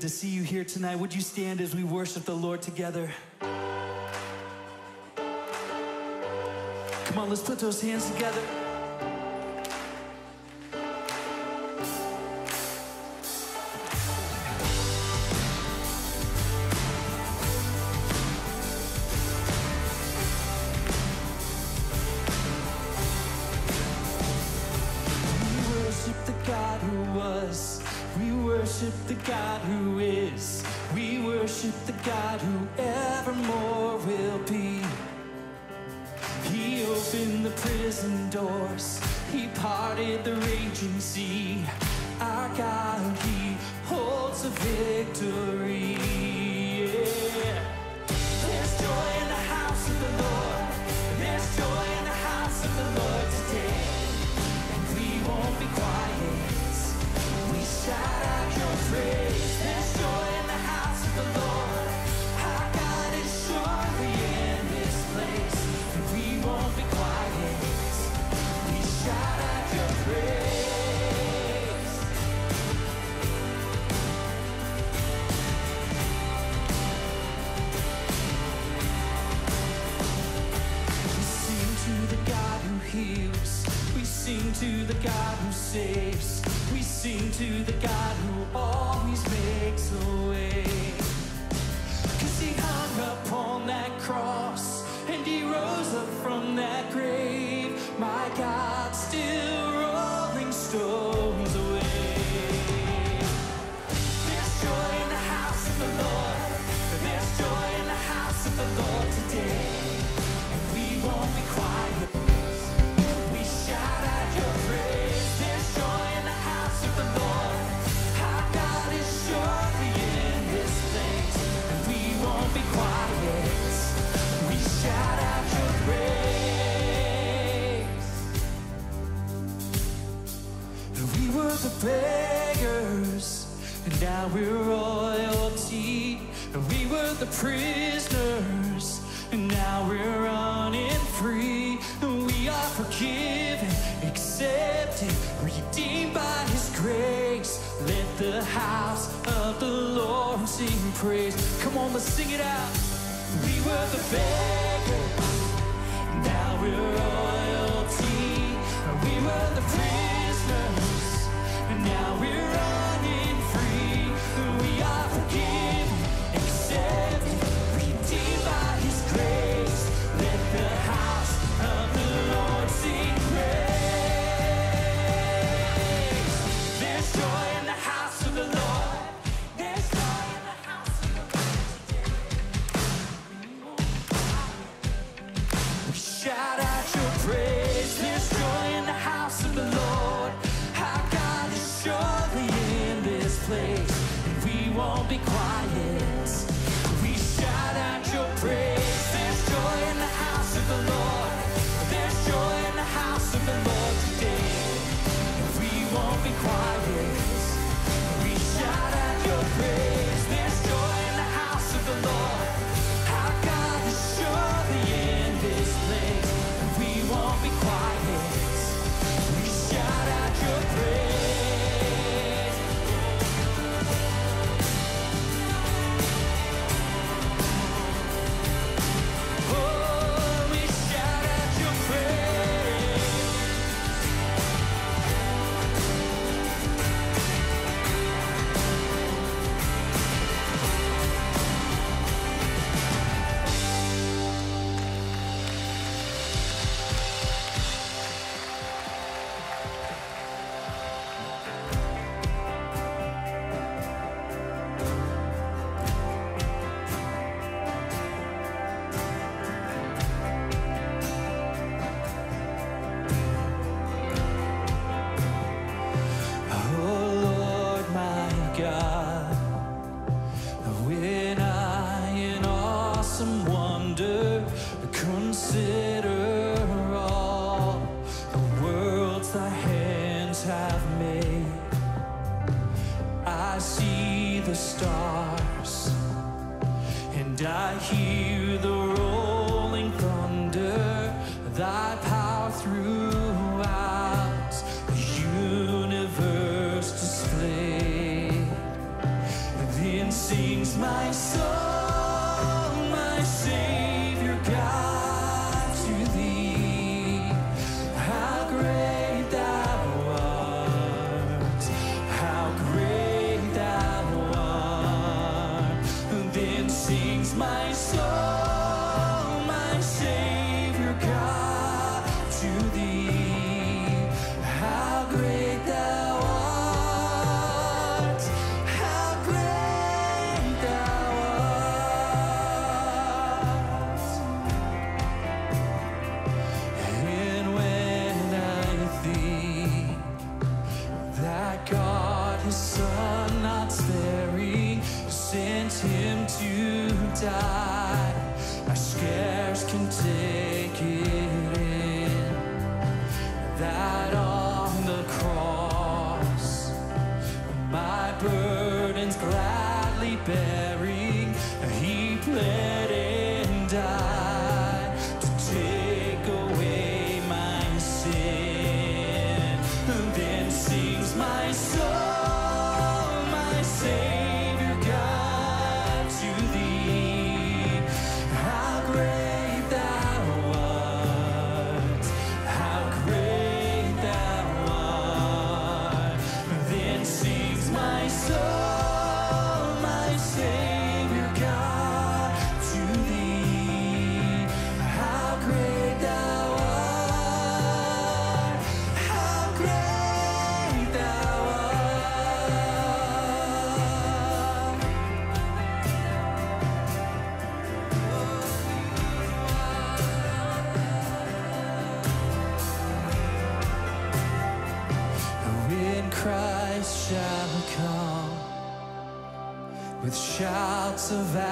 good to see you here tonight. Would you stand as we worship the Lord together? Come on, let's put those hands together. Shouts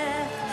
breath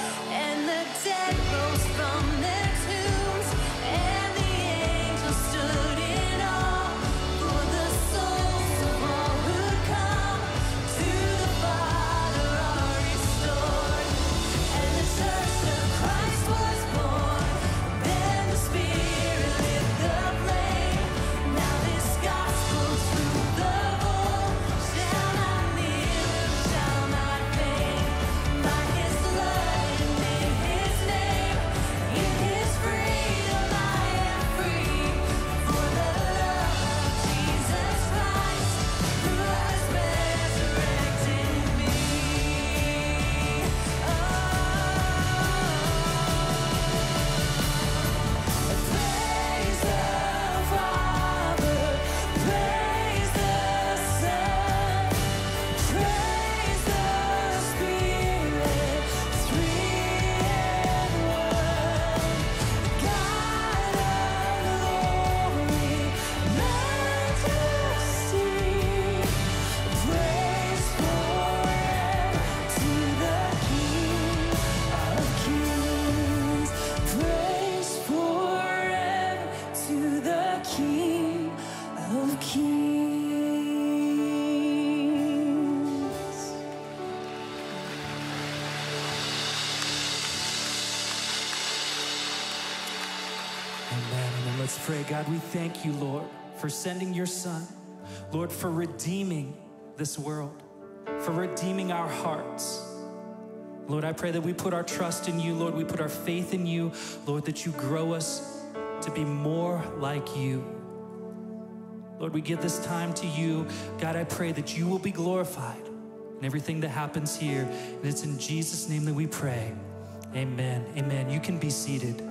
God, we thank you, Lord, for sending your son. Lord, for redeeming this world, for redeeming our hearts. Lord, I pray that we put our trust in you, Lord. We put our faith in you, Lord, that you grow us to be more like you. Lord, we give this time to you. God, I pray that you will be glorified in everything that happens here. And it's in Jesus' name that we pray. Amen. Amen. You can be seated.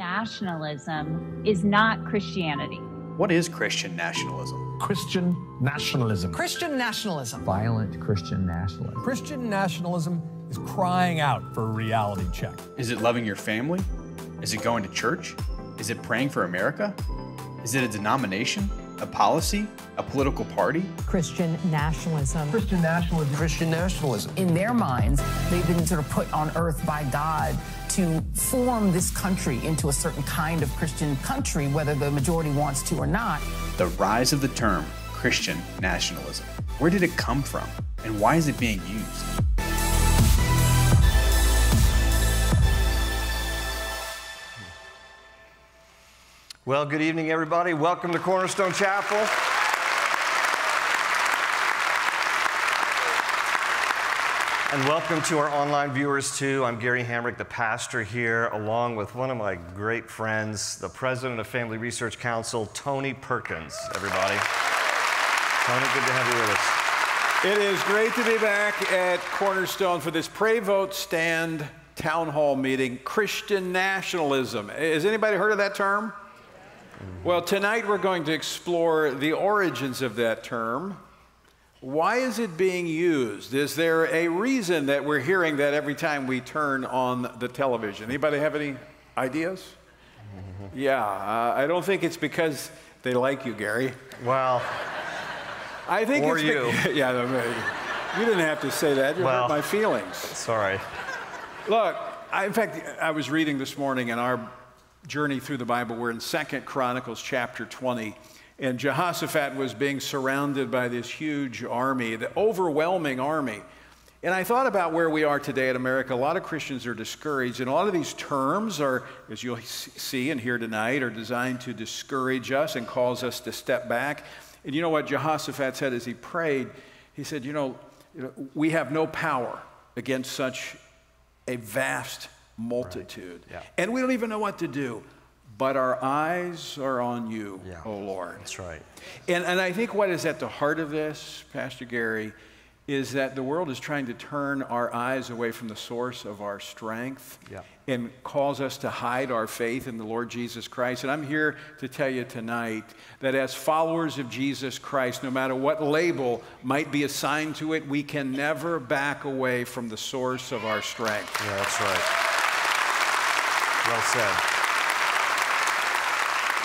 Christian nationalism is not Christianity. What is Christian nationalism? Christian nationalism. Christian nationalism. Violent Christian nationalism. Christian nationalism is crying out for a reality check. Is it loving your family? Is it going to church? Is it praying for America? Is it a denomination? A policy? A political party? Christian nationalism. Christian nationalism. Christian nationalism. In their minds, they've been sort of put on earth by God to form this country into a certain kind of Christian country, whether the majority wants to or not. The rise of the term Christian nationalism. Where did it come from? And why is it being used? Well, good evening, everybody. Welcome to Cornerstone Chapel. And welcome to our online viewers, too. I'm Gary Hamrick, the pastor here, along with one of my great friends, the president of Family Research Council, Tony Perkins. Everybody. Tony, good to have you with us. It is great to be back at Cornerstone for this Pray Vote Stand town hall meeting, Christian nationalism. Has anybody heard of that term? Well, tonight we're going to explore the origins of that term. Why is it being used? Is there a reason that we're hearing that every time we turn on the television? Anybody have any ideas? Yeah, uh, I don't think it's because they like you, Gary. Well, I think Or it's you. yeah, no, no, you didn't have to say that. You Well. hurt my feelings. sorry. Look, I, in fact, I was reading this morning in our journey through the Bible. We're in Second Chronicles chapter 20, and Jehoshaphat was being surrounded by this huge army, the overwhelming army. And I thought about where we are today in America. A lot of Christians are discouraged, and a lot of these terms are, as you'll see and hear tonight, are designed to discourage us and cause us to step back. And you know what Jehoshaphat said as he prayed? He said, You know, we have no power against such a vast multitude. Yeah. And we don't even know what to do. But our eyes are on you, Yeah. oh Lord. That's right. And, and I think what is at the heart of this, Pastor Gary, is that the world is trying to turn our eyes away from the source of our strength Yeah. and cause us to hide our faith in the Lord Jesus Christ. And I'm here to tell you tonight that as followers of Jesus Christ, no matter what label might be assigned to it, we can never back away from the source of our strength. Yeah, that's right. Well said.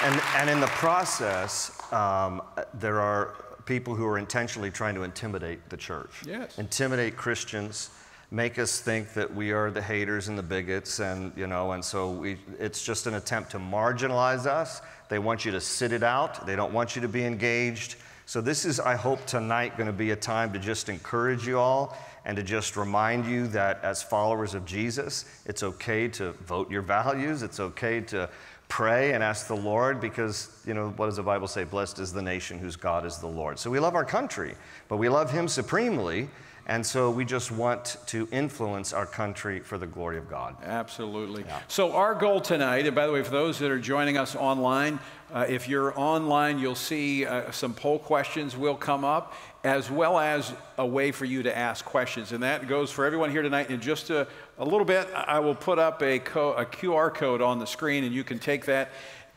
And, and in the process, um, there are people who are intentionally trying to intimidate the church. Yes. Intimidate Christians, make us think that we are the haters and the bigots, and you know, and so we, it's just an attempt to marginalize us. They want you to sit it out. They don't want you to be engaged. So this is, I hope, tonight going to be a time to just encourage you all and to just remind you that as followers of Jesus, it's okay to vote your values. It's okay to pray and ask the Lord because, you know, what does the Bible say? Blessed is the nation whose God is the Lord. So we love our country, but we love Him supremely. And so we just want to influence our country for the glory of God. Absolutely. So, our goal tonight, and by the way, for those that are joining us online, uh, if you're online, you'll see uh, some poll questions will come up, as well as a way for you to ask questions. And that goes for everyone here tonight. In just a, a little bit, I will put up a, co- a QR code on the screen, and you can take that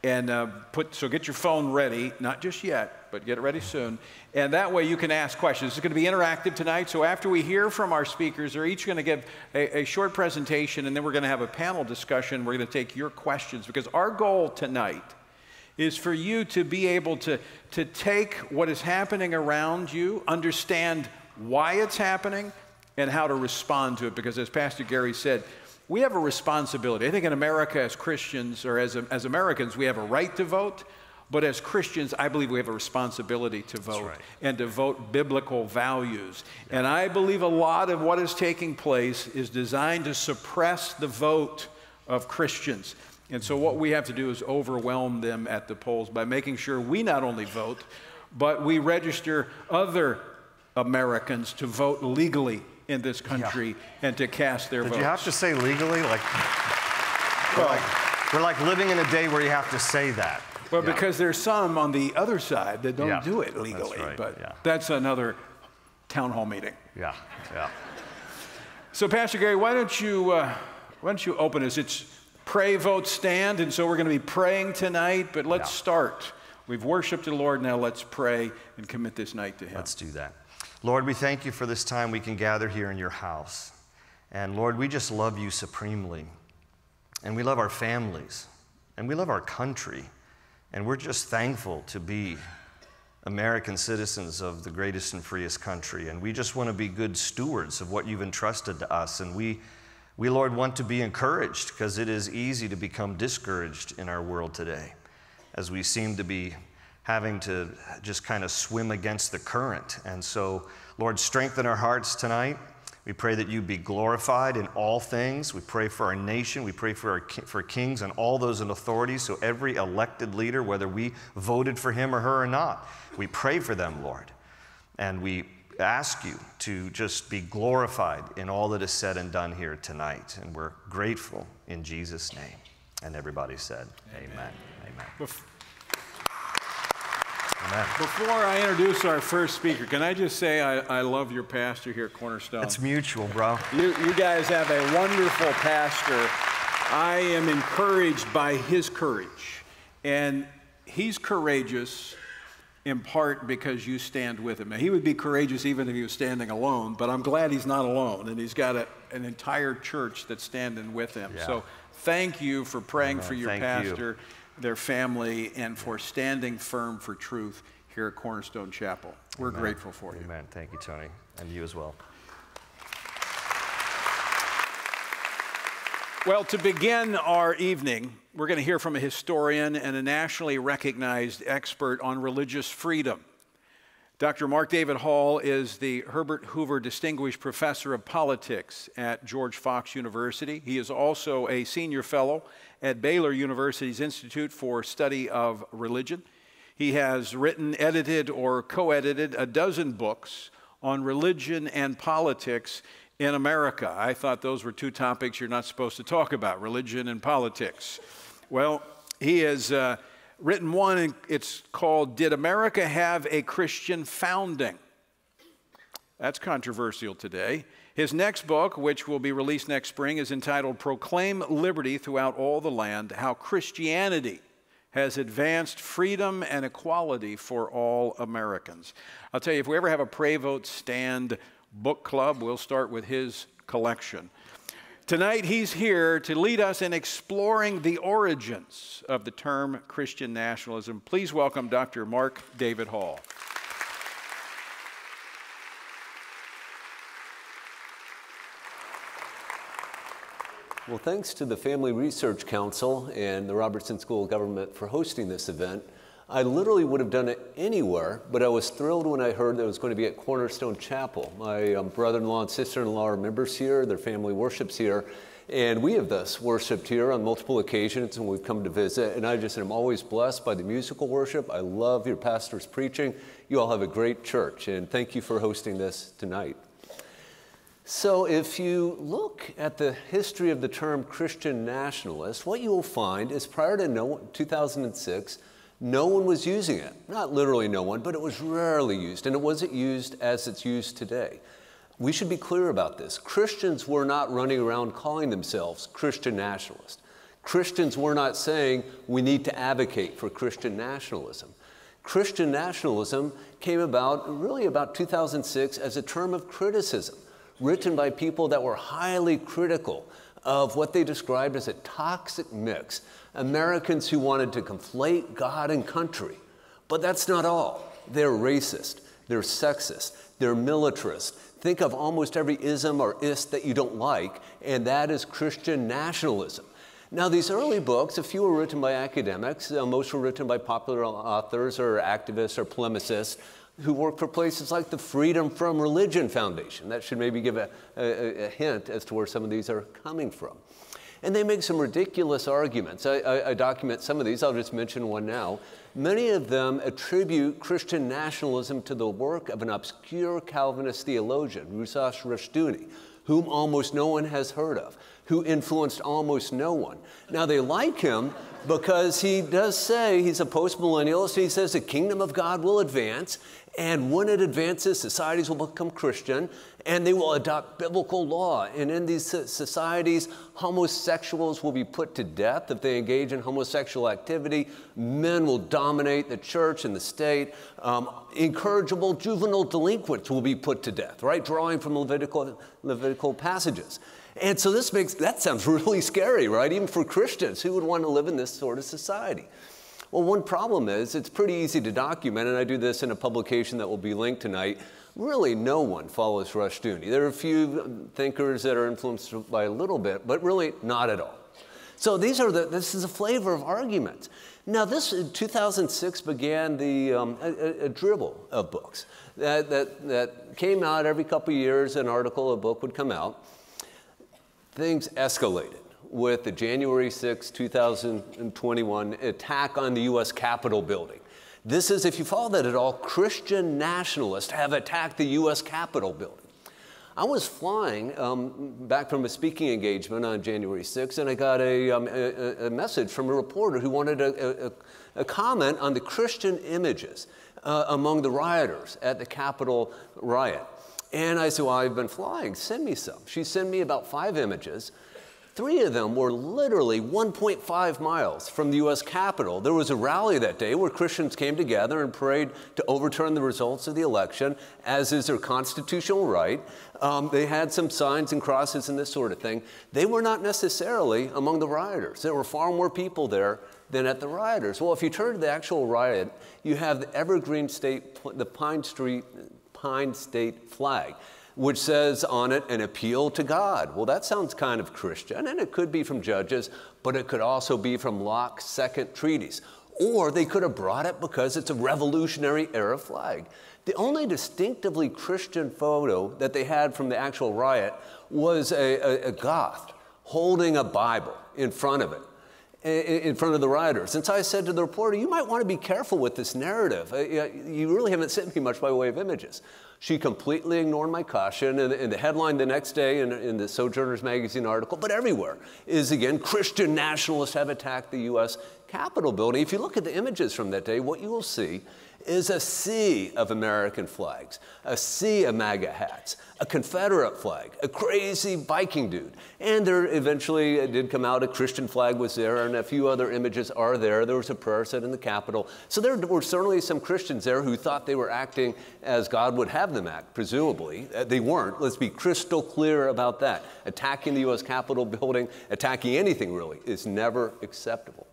and uh, put so get your phone ready not just yet but get it ready soon and that way you can ask questions it's going to be interactive tonight so after we hear from our speakers they're each going to give a, a short presentation and then we're going to have a panel discussion we're going to take your questions because our goal tonight is for you to be able to, to take what is happening around you understand why it's happening and how to respond to it because as pastor gary said we have a responsibility. I think in America, as Christians or as, as Americans, we have a right to vote. But as Christians, I believe we have a responsibility to vote right. and to vote biblical values. And I believe a lot of what is taking place is designed to suppress the vote of Christians. And so, what we have to do is overwhelm them at the polls by making sure we not only vote, but we register other Americans to vote legally in this country and to cast their Did votes. you have to say legally? Like, we're like, we're like living in a day where you have to say that. Well, Yeah. because there's some on the other side that don't Yeah, do it legally. that's right, but yeah. that's another town hall meeting. Yeah, yeah. So, Pastor Gary, why don't you uh, why don't you open us? It's pray, vote, stand, and so we're going to be praying tonight. But let's Yeah. start. We've worshipped the Lord. Now let's pray and commit this night to Him. Let's do that. Lord, we thank you for this time we can gather here in your house. And Lord, we just love you supremely. And we love our families. And we love our country. And we're just thankful to be American citizens of the greatest and freest country. And we just want to be good stewards of what you've entrusted to us. And we, we Lord, want to be encouraged because it is easy to become discouraged in our world today as we seem to be having to just kind of swim against the current. And so, Lord, strengthen our hearts tonight. We pray that you be glorified in all things. We pray for our nation. We pray for our for kings and all those in authority. So every elected leader, whether we voted for him or her or not, we pray for them, Lord. And we ask you to just be glorified in all that is said and done here tonight. And we're grateful in Jesus' name. And everybody said, Amen. Amen. Bef- Amen. Before I introduce our first speaker, can I just say I, I love your pastor here at Cornerstone. It's mutual, bro. You, you guys have a wonderful pastor. I am encouraged by his courage. And he's courageous in part because you stand with him. Now, he would be courageous even if he was standing alone, but I'm glad he's not alone. And he's got a, an entire church that's standing with him. Yeah. So thank you for praying Amen. for your Thank you. pastor, their family, and for standing firm for truth here at Cornerstone Chapel. We're Amen. grateful for you. Amen. Thank you, Tony. And you as well. Well, to begin our evening, we're going to hear from a historian and a nationally recognized expert on religious freedom. Dr. Mark David Hall is the Herbert Hoover Distinguished Professor of Politics at George Fox University. He is also a senior fellow at Baylor University's Institute for Study of Religion. He has written, edited, or co edited a dozen books on religion and politics in America. I thought those were two topics you're not supposed to talk about religion and politics. Well, he has uh, written one, and it's called Did America Have a Christian Founding? That's controversial today. His next book, which will be released next spring, is entitled Proclaim Liberty Throughout All the Land How Christianity has Advanced Freedom and Equality for All Americans. I'll tell you, if we ever have a Pray Vote Stand book club, we'll start with his collection. Tonight, he's here to lead us in exploring the origins of the term Christian nationalism. Please welcome Dr. Mark David Hall. Well, thanks to the Family Research Council and the Robertson School of Government for hosting this event. I literally would have done it anywhere, but I was thrilled when I heard that it was going to be at Cornerstone Chapel. My um, brother-in-law and sister-in-law are members here, their family worships here, and we have thus worshiped here on multiple occasions and we've come to visit, and I just am always blessed by the musical worship. I love your pastor's preaching. You all have a great church, and thank you for hosting this tonight. So, if you look at the history of the term Christian nationalist, what you will find is prior to 2006, no one was using it. Not literally no one, but it was rarely used, and it wasn't used as it's used today. We should be clear about this. Christians were not running around calling themselves Christian nationalists. Christians were not saying we need to advocate for Christian nationalism. Christian nationalism came about really about 2006 as a term of criticism written by people that were highly critical of what they described as a toxic mix Americans who wanted to conflate God and country. But that's not all. They're racist, they're sexist, they're militarist. Think of almost every ism or ist that you don't like, and that is Christian nationalism. Now, these early books, a few were written by academics, uh, most were written by popular authors or activists or polemicists who work for places like the Freedom from Religion Foundation. That should maybe give a, a, a, hint as to where some of these are coming from. And they make some ridiculous arguments. I, I, I, document some of these, I'll just mention one now. Many of them attribute Christian nationalism to the work of an obscure Calvinist theologian, Rousas Rushdoony, whom almost no one has heard of, who influenced almost no one. Now, they like him because he does say he's a postmillennialist. He says the kingdom of God will advance, and when it advances, societies will become Christian and they will adopt biblical law. And in these societies, homosexuals will be put to death if they engage in homosexual activity. Men will dominate the church and the state. Um, incorrigible juvenile delinquents will be put to death, right? Drawing from Levitical, Levitical passages. And so this makes, that sounds really scary, right? Even for Christians, who would want to live in this sort of society? Well, one problem is it's pretty easy to document, and I do this in a publication that will be linked tonight. Really, no one follows Rushdoony. There are a few thinkers that are influenced by a little bit, but really not at all. So these are the, this is a flavor of arguments. Now, this 2006 began the um, a, a, dribble of books that, that, that came out every couple years. An article, a book would come out. Things escalated with the January 6, 2021 attack on the US Capitol building. This is, if you follow that at all, Christian nationalists have attacked the US Capitol building. I was flying um, back from a speaking engagement on January 6th, and I got a, um, a, a message from a reporter who wanted a, a comment on the Christian images uh, among the rioters at the Capitol riot. And I said, Well, I've been flying, send me some. She sent me about five images. Three of them were literally 1.5 miles from the US Capitol. There was a rally that day where Christians came together and prayed to overturn the results of the election, as is their constitutional right. Um, they had some signs and crosses and this sort of thing. They were not necessarily among the rioters. There were far more people there than at the rioters. Well, if you turn to the actual riot, you have the Evergreen State, the Pine Street, Pine State flag which says on it an appeal to God. Well, that sounds kind of Christian, and it could be from Judges, but it could also be from Locke's second treatise. Or they could have brought it because it's a revolutionary era flag. The only distinctively Christian photo that they had from the actual riot was a, a, a Goth holding a Bible in front of it in front of the rioters. And so I said to the reporter, you might want to be careful with this narrative. Uh, you really haven't sent me much by way of images. She completely ignored my caution, and, and the headline the next day in, in, the Sojourners Magazine article, but everywhere, is again Christian nationalists have attacked the U.S. Capitol building. If you look at the images from that day, what you will see is a sea of American flags, a sea of MAGA hats, a Confederate flag, a crazy Viking dude. And there eventually it did come out a Christian flag was there, and a few other images are there. There was a prayer set in the Capitol. So there were certainly some Christians there who thought they were acting as God would have them act, presumably. Uh, they weren't. Let's be crystal clear about that. Attacking the U.S. Capitol building, attacking anything really, is never acceptable.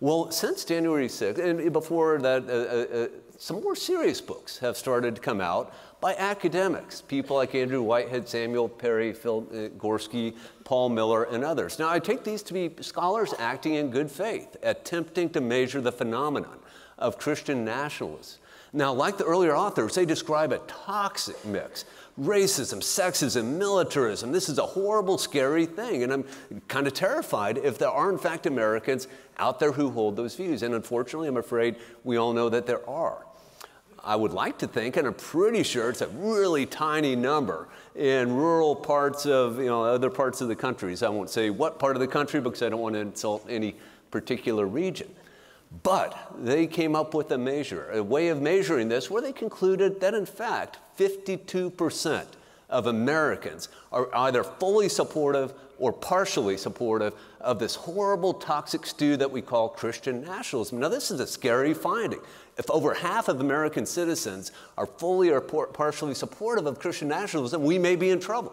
Well, since January 6th, and before that, uh, uh, uh, some more serious books have started to come out by academics, people like Andrew Whitehead, Samuel Perry, Phil uh, Gorski, Paul Miller, and others. Now, I take these to be scholars acting in good faith, attempting to measure the phenomenon of Christian nationalists. Now, like the earlier authors, they describe a toxic mix racism, sexism, militarism. This is a horrible, scary thing. And I'm kind of terrified if there are, in fact, Americans out there who hold those views. And unfortunately, I'm afraid we all know that there are. I would like to think, and I'm pretty sure it's a really tiny number in rural parts of, you know, other parts of the country. So I won't say what part of the country because I don't want to insult any particular region. But they came up with a measure, a way of measuring this, where they concluded that in fact, 52% of Americans are either fully supportive or partially supportive of this horrible toxic stew that we call Christian nationalism. Now, this is a scary finding. If over half of American citizens are fully or partially supportive of Christian nationalism, we may be in trouble.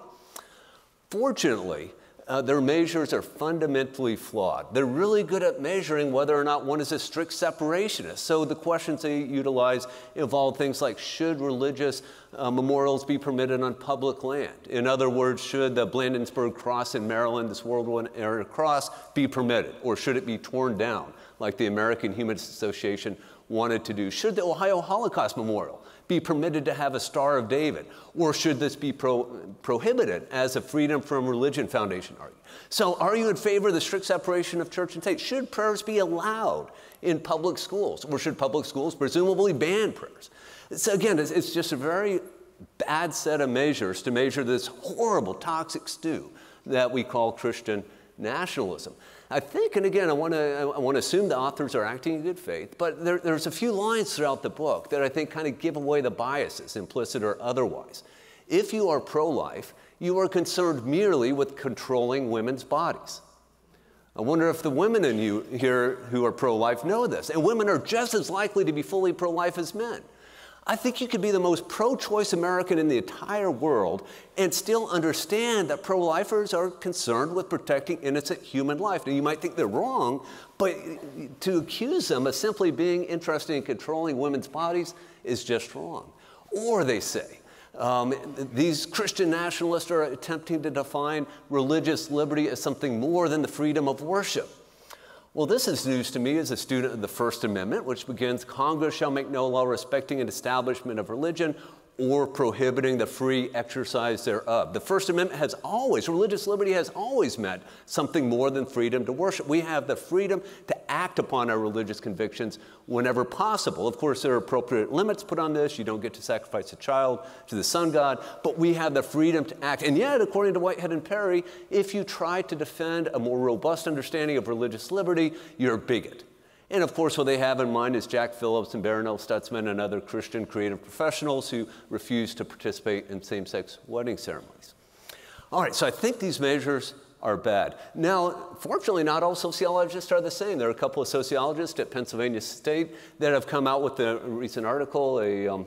Fortunately, uh, their measures are fundamentally flawed. They're really good at measuring whether or not one is a strict separationist. So the questions they utilize involve things like should religious uh, memorials be permitted on public land? In other words, should the Bladensburg Cross in Maryland, this World War era cross, be permitted? Or should it be torn down, like the American Humanist Association wanted to do. Should the Ohio Holocaust Memorial be permitted to have a Star of David? Or should this be pro- prohibited as a Freedom from Religion Foundation argument? So, are you in favor of the strict separation of church and state? Should prayers be allowed in public schools? Or should public schools presumably ban prayers? So, again, it's, it's just a very bad set of measures to measure this horrible, toxic stew that we call Christian nationalism. I think, and again, I want to I want to assume the authors are acting in good faith, but there, there's a few lines throughout the book that I think kind of give away the biases, implicit or otherwise. If you are pro-life, you are concerned merely with controlling women's bodies. I wonder if the women in you here who are pro-life know this, and women are just as likely to be fully pro-life as men. I think you could be the most pro choice American in the entire world and still understand that pro lifers are concerned with protecting innocent human life. Now, you might think they're wrong, but to accuse them of simply being interested in controlling women's bodies is just wrong. Or they say, um, these Christian nationalists are attempting to define religious liberty as something more than the freedom of worship. Well, this is news to me as a student of the First Amendment, which begins Congress shall make no law respecting an establishment of religion or prohibiting the free exercise thereof. The First Amendment has always, religious liberty has always meant something more than freedom to worship. We have the freedom to act upon our religious convictions whenever possible. Of course, there are appropriate limits put on this. You don't get to sacrifice a child to the sun god, but we have the freedom to act. And yet, according to Whitehead and Perry, if you try to defend a more robust understanding of religious liberty, you're a bigot. And of course, what they have in mind is Jack Phillips and Barronelle Stutzman and other Christian creative professionals who refuse to participate in same sex wedding ceremonies. All right, so I think these measures are bad. Now, fortunately, not all sociologists are the same. There are a couple of sociologists at Pennsylvania State that have come out with a recent article, a um,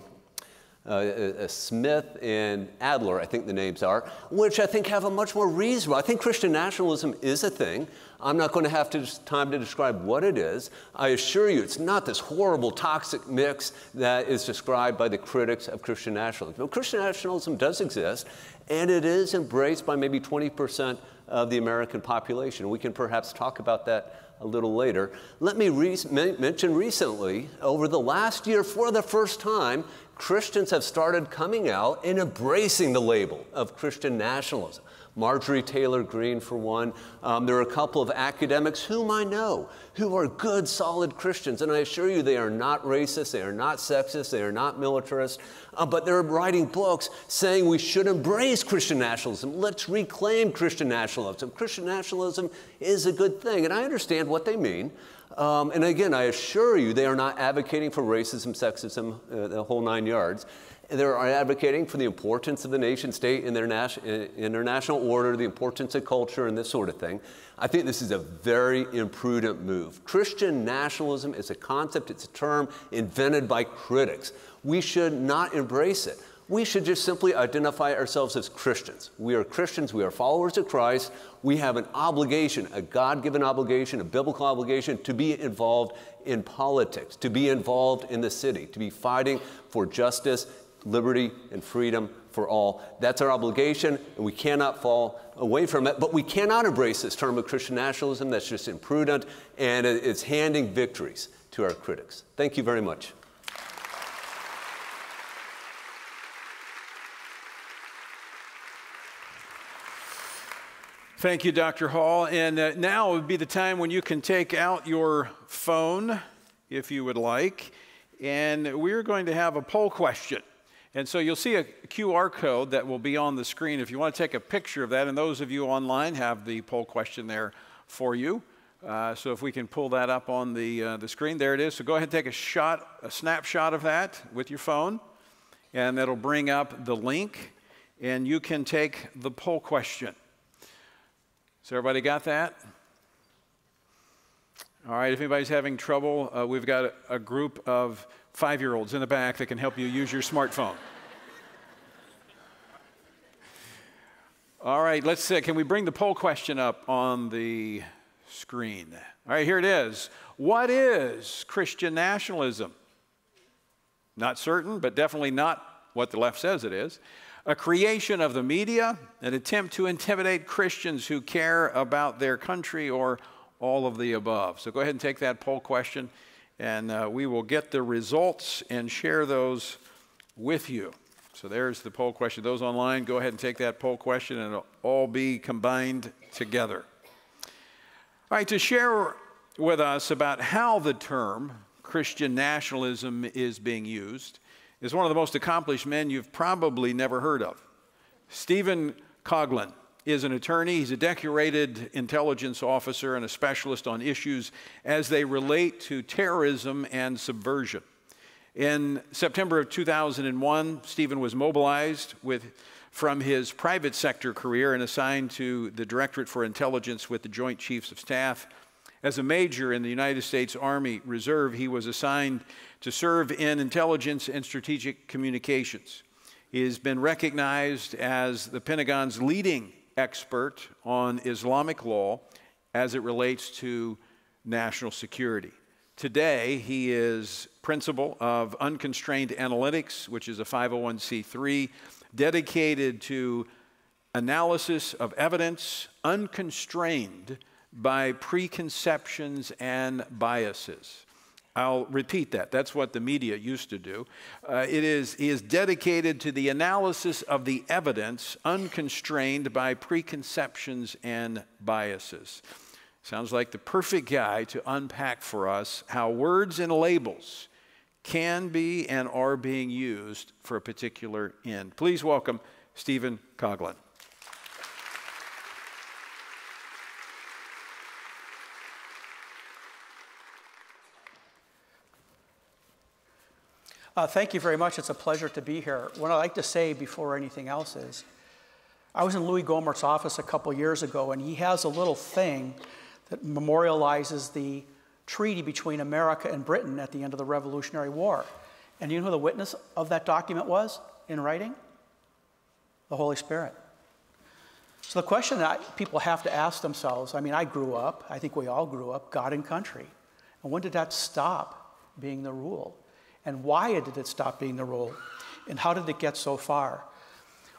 Smith and Adler, I think the names are, which I think have a much more reasonable. I think Christian nationalism is a thing. I'm not going to have to, time to describe what it is. I assure you, it's not this horrible, toxic mix that is described by the critics of Christian nationalism. But Christian nationalism does exist, and it is embraced by maybe 20% of the American population. We can perhaps talk about that a little later. Let me re- mention recently, over the last year, for the first time, Christians have started coming out and embracing the label of Christian nationalism. Marjorie Taylor Greene, for one. Um, there are a couple of academics whom I know who are good, solid Christians, and I assure you they are not racist, they are not sexist, they are not militarist, uh, but they're writing books saying we should embrace Christian nationalism. Let's reclaim Christian nationalism. Christian nationalism is a good thing, and I understand what they mean. Um, and again, I assure you, they are not advocating for racism, sexism, uh, the whole nine yards. They're advocating for the importance of the nation state in their international order, the importance of culture, and this sort of thing. I think this is a very imprudent move. Christian nationalism is a concept, it's a term invented by critics. We should not embrace it we should just simply identify ourselves as Christians. We are Christians, we are followers of Christ. We have an obligation, a God given obligation, a biblical obligation to be involved in politics, to be involved in the city, to be fighting for justice, liberty, and freedom for all. That's our obligation, and we cannot fall away from it. But we cannot embrace this term of Christian nationalism. That's just imprudent, and it's handing victories to our critics. Thank you very much. Thank you, Dr. Hall. And uh, now would be the time when you can take out your phone, if you would like, and we're going to have a poll question. And so you'll see a QR code that will be on the screen if you want to take a picture of that. And those of you online have the poll question there for you. Uh, so if we can pull that up on the, uh, the screen, there it is. So go ahead and take a shot, a snapshot of that with your phone, and that'll bring up the link, and you can take the poll question. So, everybody got that? All right, if anybody's having trouble, uh, we've got a, a group of five year olds in the back that can help you use your smartphone. All right, let's see. Can we bring the poll question up on the screen? All right, here it is. What is Christian nationalism? Not certain, but definitely not what the left says it is a creation of the media, an attempt to intimidate Christians who care about their country, or all of the above. So go ahead and take that poll question and uh, we will get the results and share those with you. So there's the poll question. Those online, go ahead and take that poll question, and it'll all be combined together. All right, to share with us about how the term Christian nationalism is being used is one of the most accomplished men you've probably never heard of. Stephen Coughlin is an attorney. He's a decorated intelligence officer and a specialist on issues as they relate to terrorism and subversion. In September of 2001, Stephen was mobilized with, from his private sector career and assigned to the Directorate for Intelligence with the Joint Chiefs of Staff. As a major in the United States Army Reserve, he was assigned to serve in intelligence and strategic communications. He has been recognized as the Pentagon's leading expert on Islamic law as it relates to national security. Today, he is principal of Unconstrained Analytics, which is a 501c3 dedicated to analysis of evidence unconstrained by preconceptions and biases. I'll repeat that. That's what the media used to do. Uh, it is, he is dedicated to the analysis of the evidence unconstrained by preconceptions and biases. Sounds like the perfect guy to unpack for us how words and labels can be and are being used for a particular end. Please welcome Stephen Coughlin. Uh, thank you very much. It's a pleasure to be here. What I'd like to say before anything else is I was in Louis Gohmert's office a couple years ago, and he has a little thing that memorializes the treaty between America and Britain at the end of the Revolutionary War. And you know who the witness of that document was in writing? The Holy Spirit. So the question that people have to ask themselves I mean, I grew up, I think we all grew up, God and country. And when did that stop being the rule? And why did it stop being the rule? And how did it get so far?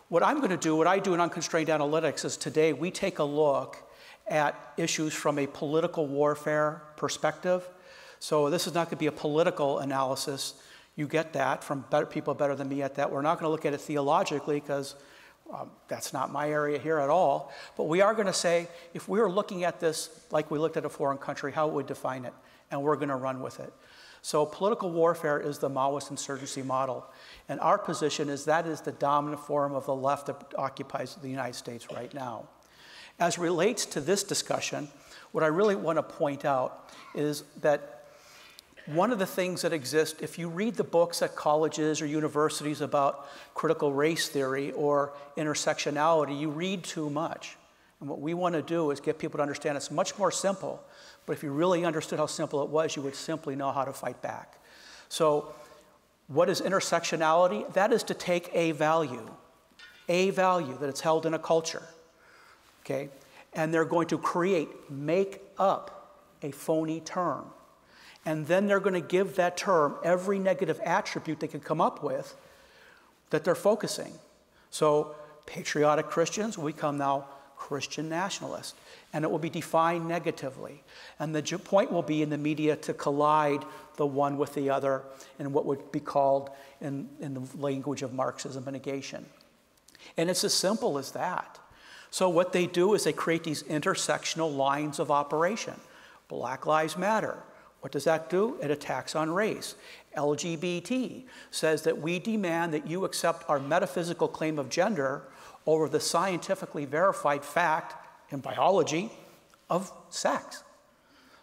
What I'm going to do, what I do in Unconstrained Analytics, is today we take a look at issues from a political warfare perspective. So this is not going to be a political analysis. You get that from better, people better than me at that. We're not going to look at it theologically because um, that's not my area here at all. But we are going to say, if we were looking at this like we looked at a foreign country, how would we define it? And we're going to run with it. So political warfare is the Maoist insurgency model. And our position is that is the dominant form of the left that occupies the United States right now. As relates to this discussion, what I really want to point out is that one of the things that exist, if you read the books at colleges or universities about critical race theory or intersectionality, you read too much. And what we want to do is get people to understand it's much more simple. But if you really understood how simple it was, you would simply know how to fight back. So, what is intersectionality? That is to take a value, a value that it's held in a culture, okay? And they're going to create, make up a phony term. And then they're going to give that term every negative attribute they can come up with that they're focusing. So, patriotic Christians, we come now Christian nationalist. And it will be defined negatively. And the point will be in the media to collide the one with the other in what would be called, in, in the language of Marxism, negation. And it's as simple as that. So, what they do is they create these intersectional lines of operation. Black Lives Matter. What does that do? It attacks on race. LGBT says that we demand that you accept our metaphysical claim of gender over the scientifically verified fact in biology of sex.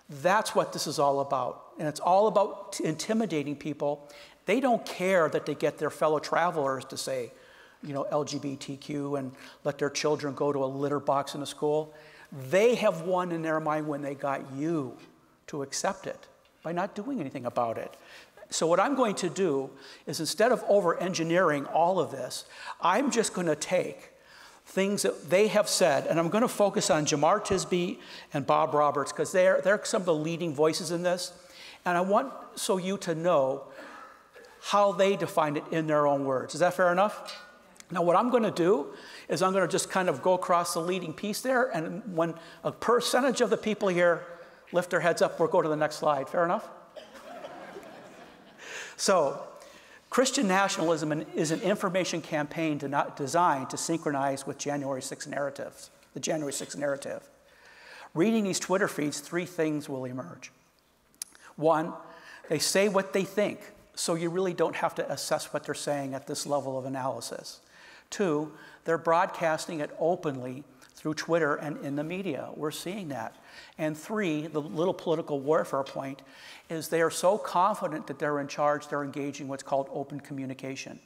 That's what this is all about. And it's all about intimidating people. They don't care that they get their fellow travelers to say, you know, LGBTQ and let their children go to a litter box in a school. They have won in their mind when they got you to accept it by not doing anything about it. So, what I'm going to do is instead of over engineering all of this, I'm just going to take things that they have said, and I'm going to focus on Jemar Tisby and Bob Roberts because they're, they're some of the leading voices in this. And I want so you to know how they define it in their own words. Is that fair enough? Now, what I'm going to do is I'm going to just kind of go across the leading piece there, and when a percentage of the people here lift their heads up, we'll go to the next slide. Fair enough? So, Christian nationalism is an information campaign to not designed to synchronize with January 6 narratives, the January 6 narrative. Reading these Twitter feeds, three things will emerge. One, they say what they think, so you really don't have to assess what they're saying at this level of analysis. Two, they're broadcasting it openly through Twitter and in the media. We're seeing that. And three, the little political warfare point is they are so confident that they're in charge, they're engaging what's called open communication.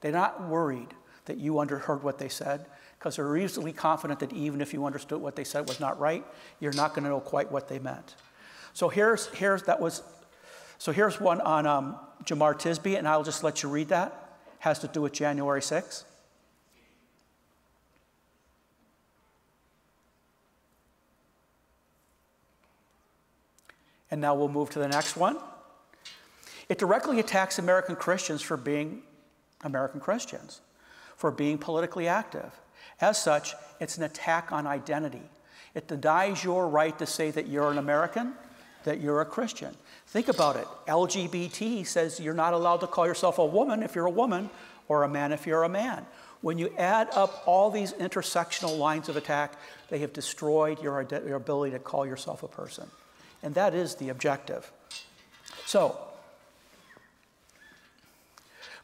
They're not worried that you underheard what they said because they're reasonably confident that even if you understood what they said was not right, you're not going to know quite what they meant. So here's, here's that was, so here's one on um, Jemar Tisby, and I'll just let you read that. Has to do with January 6th. And now we'll move to the next one. It directly attacks American Christians for being American Christians, for being politically active. As such, it's an attack on identity. It denies your right to say that you're an American, that you're a Christian. Think about it. LGBT says you're not allowed to call yourself a woman if you're a woman, or a man if you're a man. When you add up all these intersectional lines of attack, they have destroyed your, your ability to call yourself a person. And that is the objective. So,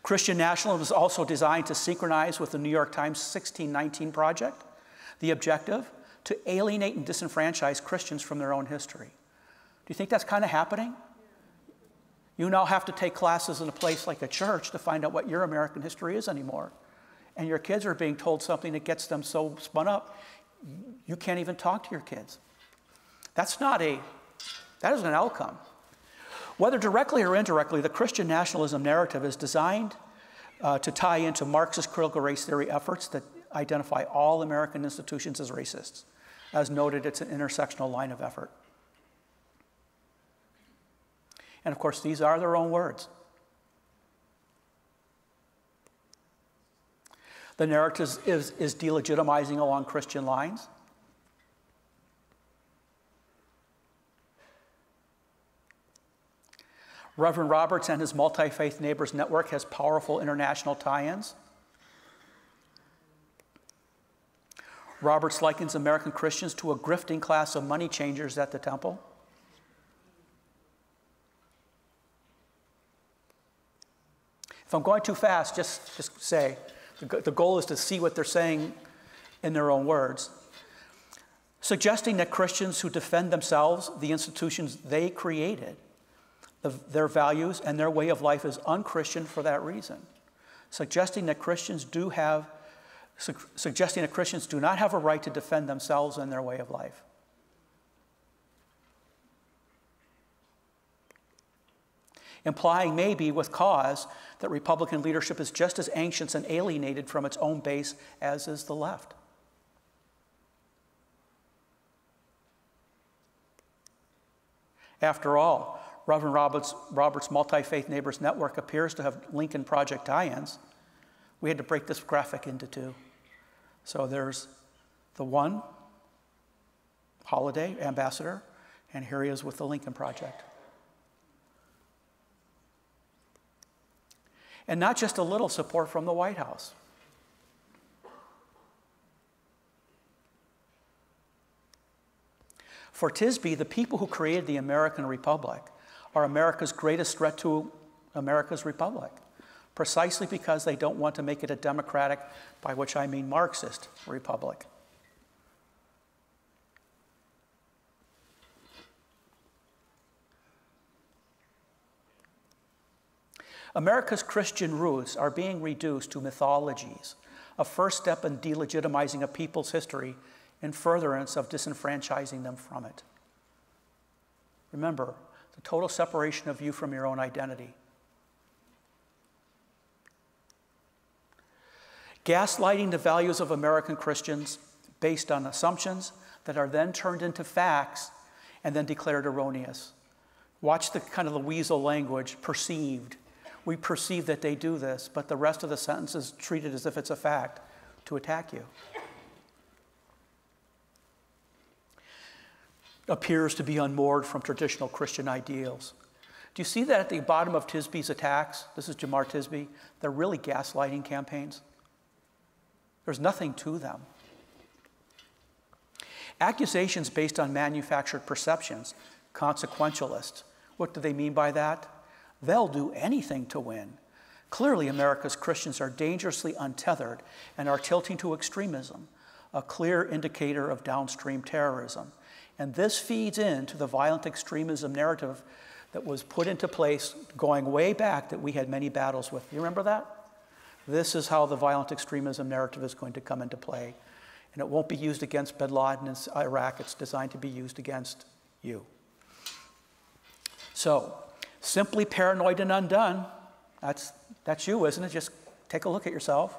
Christian nationalism is also designed to synchronize with the New York Times 1619 Project. The objective? To alienate and disenfranchise Christians from their own history. Do you think that's kind of happening? You now have to take classes in a place like a church to find out what your American history is anymore. And your kids are being told something that gets them so spun up, you can't even talk to your kids. That's not a that is an outcome. Whether directly or indirectly, the Christian nationalism narrative is designed uh, to tie into Marxist critical race theory efforts that identify all American institutions as racists. As noted, it's an intersectional line of effort. And of course, these are their own words. The narrative is, is delegitimizing along Christian lines. Reverend Roberts and his multi faith neighbors network has powerful international tie ins. Roberts likens American Christians to a grifting class of money changers at the temple. If I'm going too fast, just, just say. The goal is to see what they're saying in their own words. Suggesting that Christians who defend themselves, the institutions they created, the, their values and their way of life is unchristian for that reason, suggesting that Christians do have, su- suggesting that Christians do not have a right to defend themselves and their way of life. Implying maybe with cause that Republican leadership is just as anxious and alienated from its own base as is the left. After all, Reverend Roberts, Roberts Multi Faith Neighbors Network appears to have Lincoln Project tie ins. We had to break this graphic into two. So there's the one holiday ambassador, and here he is with the Lincoln Project. And not just a little support from the White House. For Tisby, the people who created the American Republic are America's greatest threat to America's republic, precisely because they don't want to make it a democratic, by which I mean Marxist, republic. America's Christian roots are being reduced to mythologies, a first step in delegitimizing a people's history in furtherance of disenfranchising them from it. Remember, the total separation of you from your own identity. Gaslighting the values of American Christians based on assumptions that are then turned into facts and then declared erroneous. Watch the kind of the weasel language, perceived. We perceive that they do this, but the rest of the sentence is treated as if it's a fact to attack you. Appears to be unmoored from traditional Christian ideals. Do you see that at the bottom of Tisby's attacks? This is Jemar Tisby. They're really gaslighting campaigns. There's nothing to them. Accusations based on manufactured perceptions, consequentialists. What do they mean by that? They'll do anything to win. Clearly, America's Christians are dangerously untethered and are tilting to extremism, a clear indicator of downstream terrorism. And this feeds into the violent extremism narrative that was put into place going way back that we had many battles with. You remember that? This is how the violent extremism narrative is going to come into play. And it won't be used against bin Laden in Iraq, it's designed to be used against you. So, simply paranoid and undone, that's, that's you, isn't it? Just take a look at yourself.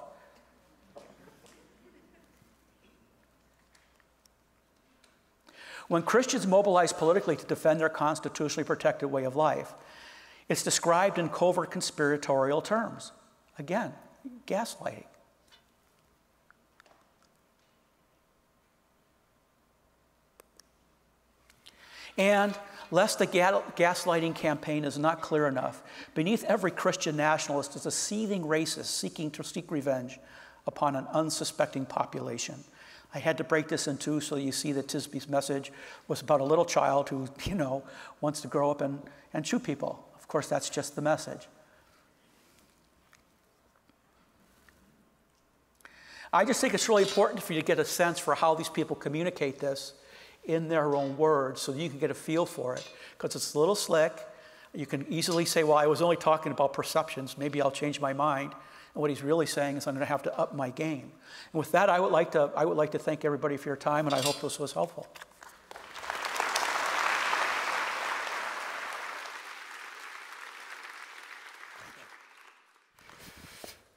When Christians mobilize politically to defend their constitutionally protected way of life, it's described in covert conspiratorial terms. Again, gaslighting. And lest the gaslighting campaign is not clear enough, beneath every Christian nationalist is a seething racist seeking to seek revenge upon an unsuspecting population. I had to break this in two so you see that Tisby's message was about a little child who, you know, wants to grow up and, and shoot people. Of course, that's just the message. I just think it's really important for you to get a sense for how these people communicate this in their own words so you can get a feel for it because it's a little slick. You can easily say, Well, I was only talking about perceptions. Maybe I'll change my mind. And what he's really saying is, I'm going to have to up my game. And with that, I would like to, I would like to thank everybody for your time, and I hope this was helpful.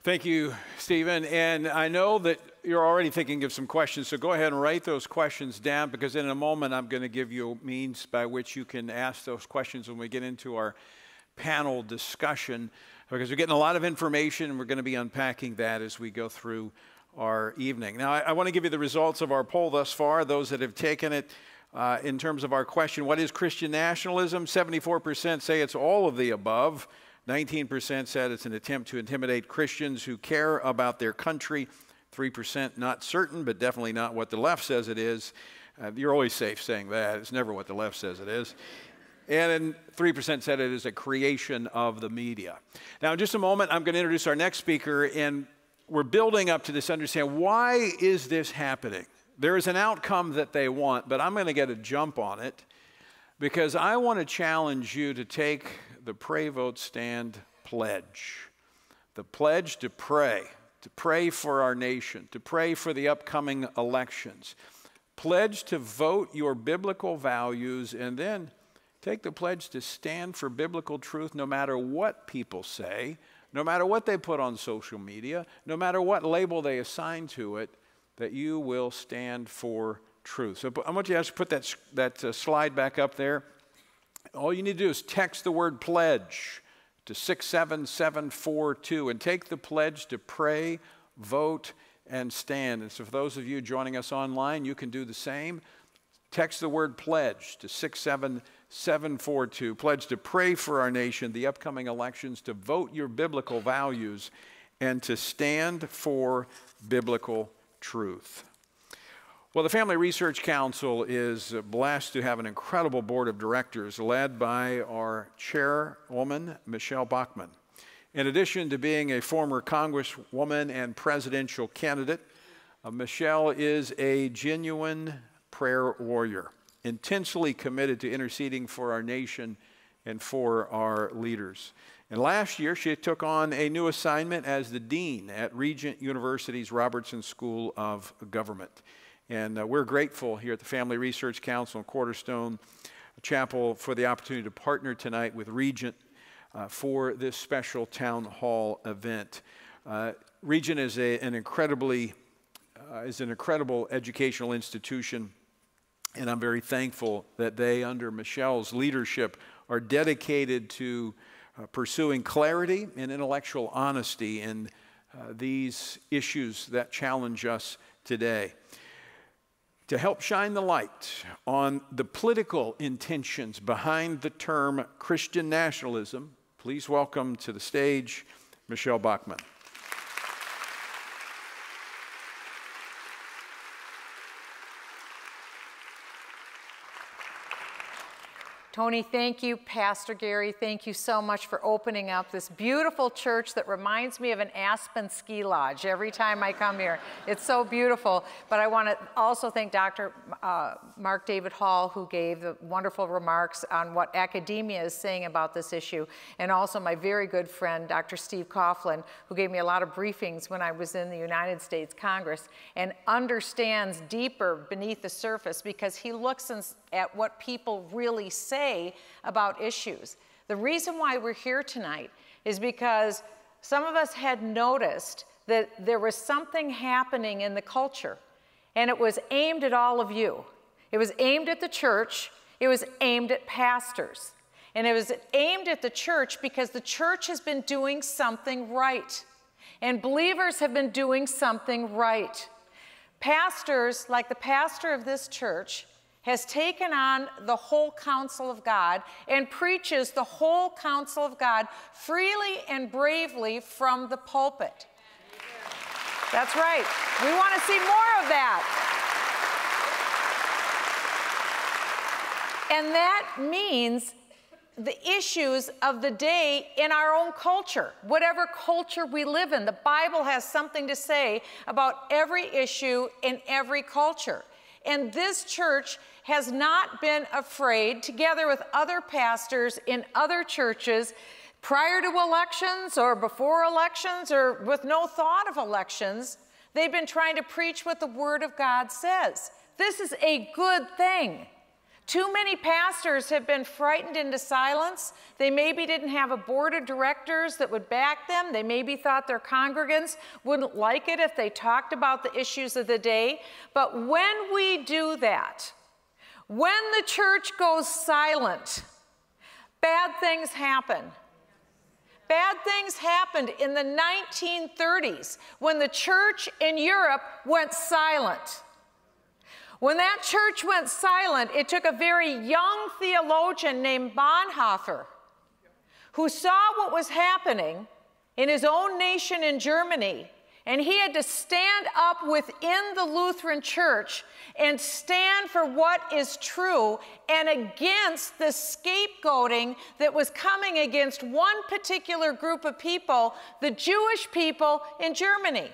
Thank you, Stephen. And I know that you're already thinking of some questions, so go ahead and write those questions down because in a moment I'm going to give you a means by which you can ask those questions when we get into our panel discussion because we're getting a lot of information and we're going to be unpacking that as we go through our evening. Now, I, I want to give you the results of our poll thus far, those that have taken it. Uh, in terms of our question, what is Christian nationalism? 74% say it's all of the above. 19% said it's an attempt to intimidate Christians who care about their country. 3% not certain, but definitely not what the left says it is. Uh, you're always safe saying that. It's never what the left says it is. And 3% said it is a creation of the media. Now, in just a moment, I'm going to introduce our next speaker, and we're building up to this understanding why is this happening? There is an outcome that they want, but I'm going to get a jump on it because I want to challenge you to take the Pray Vote Stand pledge. The pledge to pray, to pray for our nation, to pray for the upcoming elections. Pledge to vote your biblical values and then take the pledge to stand for biblical truth no matter what people say, no matter what they put on social media, no matter what label they assign to it, that you will stand for truth. So I want you guys to put that, that uh, slide back up there. All you need to do is text the word pledge to 67742 and take the pledge to pray, vote, and stand. And so, for those of you joining us online, you can do the same. Text the word pledge to 67742. Pledge to pray for our nation, the upcoming elections, to vote your biblical values, and to stand for biblical truth. Well, the Family Research Council is blessed to have an incredible board of directors led by our chairwoman, Michele Bachmann. In addition to being a former congresswoman and presidential candidate, uh, Michele is a genuine prayer warrior, intensely committed to interceding for our nation and for our leaders. And last year, she took on a new assignment as the dean at Regent University's Robertson School of Government. And uh, we're grateful here at the Family Research Council and Cornerstone Chapel for the opportunity to partner tonight with Regent uh, for this special town hall event. Uh, Regent is a, an incredibly uh, is an incredible educational institution, and I'm very thankful that they, under Michele's leadership, are dedicated to uh, pursuing clarity and intellectual honesty in uh, these issues that challenge us today. To help shine the light on the political intentions behind the term Christian nationalism, please welcome to the stage Michele Bachmann. Tony, thank you. Pastor Gary, thank you so much for opening up this beautiful church that reminds me of an Aspen ski lodge every time I come here. It's so beautiful. But I want to also thank Dr. Uh, Mark David Hall, who gave the wonderful remarks on what academia is saying about this issue, and also my very good friend, Dr. Steve Coughlin, who gave me a lot of briefings when I was in the United States Congress and understands deeper beneath the surface because he looks at what people really say say about issues. The reason why we're here tonight is because some of us had noticed that there was something happening in the culture, and it was aimed at all of you. It was aimed at the church, it was aimed at pastors. And it was aimed at the church because the church has been doing something right. And believers have been doing something right. Pastors, like the pastor of this church, has taken on the whole counsel of God and preaches the whole counsel of God freely and bravely from the pulpit. That's right. We want to see more of that. And that means the issues of the day in our own culture, whatever culture we live in. The Bible has something to say about every issue in every culture. And this church has not been afraid, together with other pastors in other churches, prior to elections or before elections or with no thought of elections, they've been trying to preach what the Word of God says. This is a good thing. Too many pastors have been frightened into silence. They maybe didn't have a board of directors that would back them. They maybe thought their congregants wouldn't like it if they talked about the issues of the day. But when we do that, when the church goes silent, bad things happen. Bad things happened in the 1930s when the church in Europe went silent. When that church went silent, it took a very young theologian named Bonhoeffer who saw what was happening in his own nation in Germany and he had to stand up within the Lutheran church and stand for what is true and against the scapegoating that was coming against one particular group of people, the Jewish people in Germany.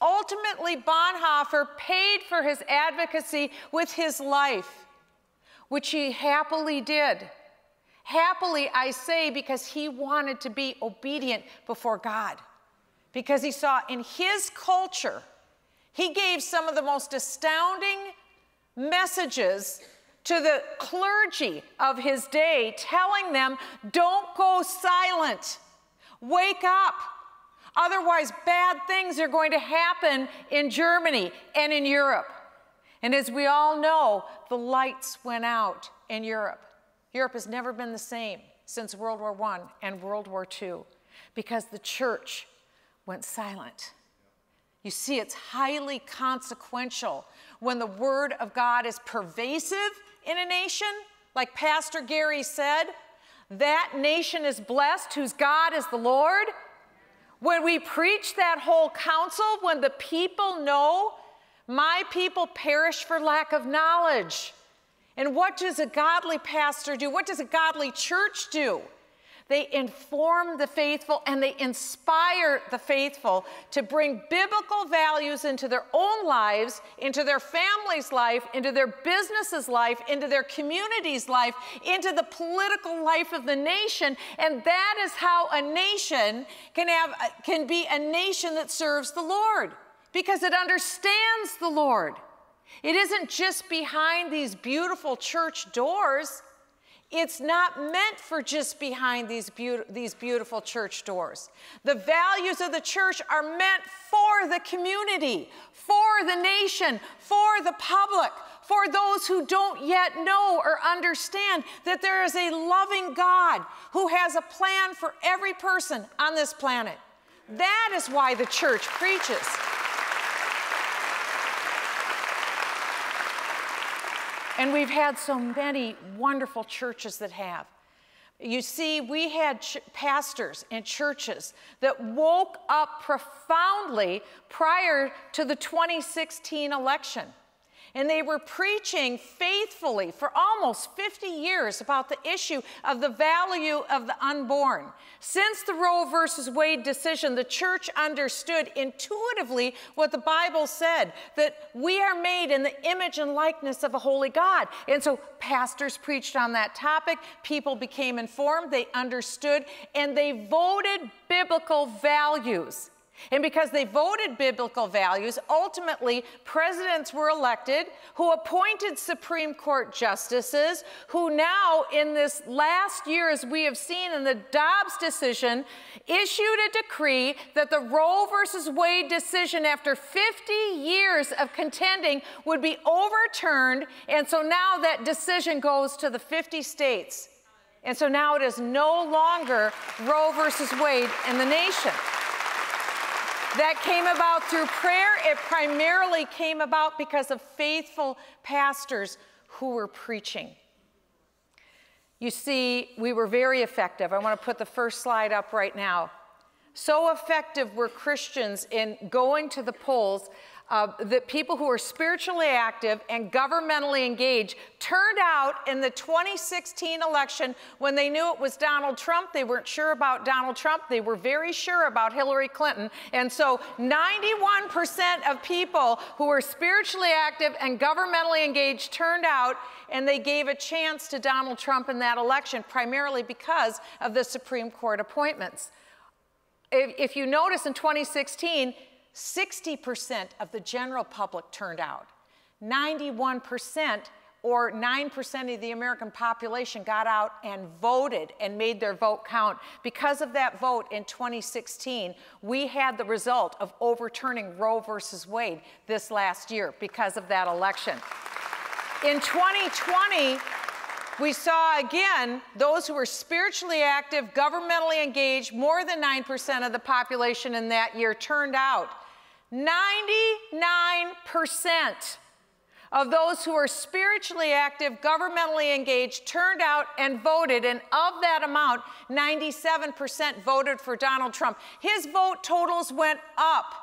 Ultimately, Bonhoeffer paid for his advocacy with his life, which he happily did. Happily, I say, because he wanted to be obedient before God because he saw in his culture, he gave some of the most astounding messages to the clergy of his day, telling them, Don't go silent, wake up. Otherwise, bad things are going to happen in Germany and in Europe. And as we all know, the lights went out in Europe. Europe has never been the same since World War I and World War II because the church went silent. You see, it's highly consequential when the Word of God is pervasive in a nation, like Pastor Gary said. That nation is blessed whose God is the Lord. When we preach that whole counsel, when the people know, my people perish for lack of knowledge. And what does a godly pastor do? What does a godly church do? They inform the faithful and they inspire the faithful to bring biblical values into their own lives, into their family's life, into their business's life, into their community's life, into the political life of the nation. And that is how a nation can, have, uh, can be a nation that serves the Lord because it understands the Lord. It isn't just behind these beautiful church doors. It's not meant for just behind these, be these beautiful church doors. The values of the church are meant for the community, for the nation, for the public, for those who don't yet know or understand that there is a loving God who has a plan for every person on this planet. That is why the church preaches. And we've had so many wonderful churches that have. You see, we had ch- pastors and churches that woke up profoundly prior to the 2016 election. And they were preaching faithfully for almost 50 years about the issue of the value of the unborn. Since the Roe versus Wade decision, the church understood intuitively what the Bible said that we are made in the image and likeness of a holy God. And so pastors preached on that topic, people became informed, they understood, and they voted biblical values and because they voted biblical values, ultimately presidents were elected who appointed Supreme Court justices, who now, in this last year, as we have seen in the Dobbs decision, issued a decree that the Roe versus Wade decision, after 50 years of contending, would be overturned. And so now that decision goes to the 50 states. And so now it is no longer Roe versus Wade in the nation that came about through prayer. It primarily came about because of faithful pastors who were preaching. You see, we were very effective. I want to put the first slide up right now. So effective were Christians in going to the polls uh, that people who are spiritually active and governmentally engaged turned out in the 2016 election when they knew it was Donald Trump. They weren't sure about Donald Trump. They were very sure about Hillary Clinton. And so 91% of people who were spiritually active and governmentally engaged turned out and they gave a chance to Donald Trump in that election, primarily because of the Supreme Court appointments. If, if you notice in 2016, 60% of the general public turned out. 91% or 9% of the American population got out and voted and made their vote count. Because of that vote in 2016, we had the result of overturning Roe versus Wade this last year because of that election. In 2020, we saw again those who were spiritually active, governmentally engaged, more than 9% of the population in that year turned out. 99% of those who are spiritually active, governmentally engaged, turned out and voted. And of that amount, 97% voted for Donald Trump. His vote totals went up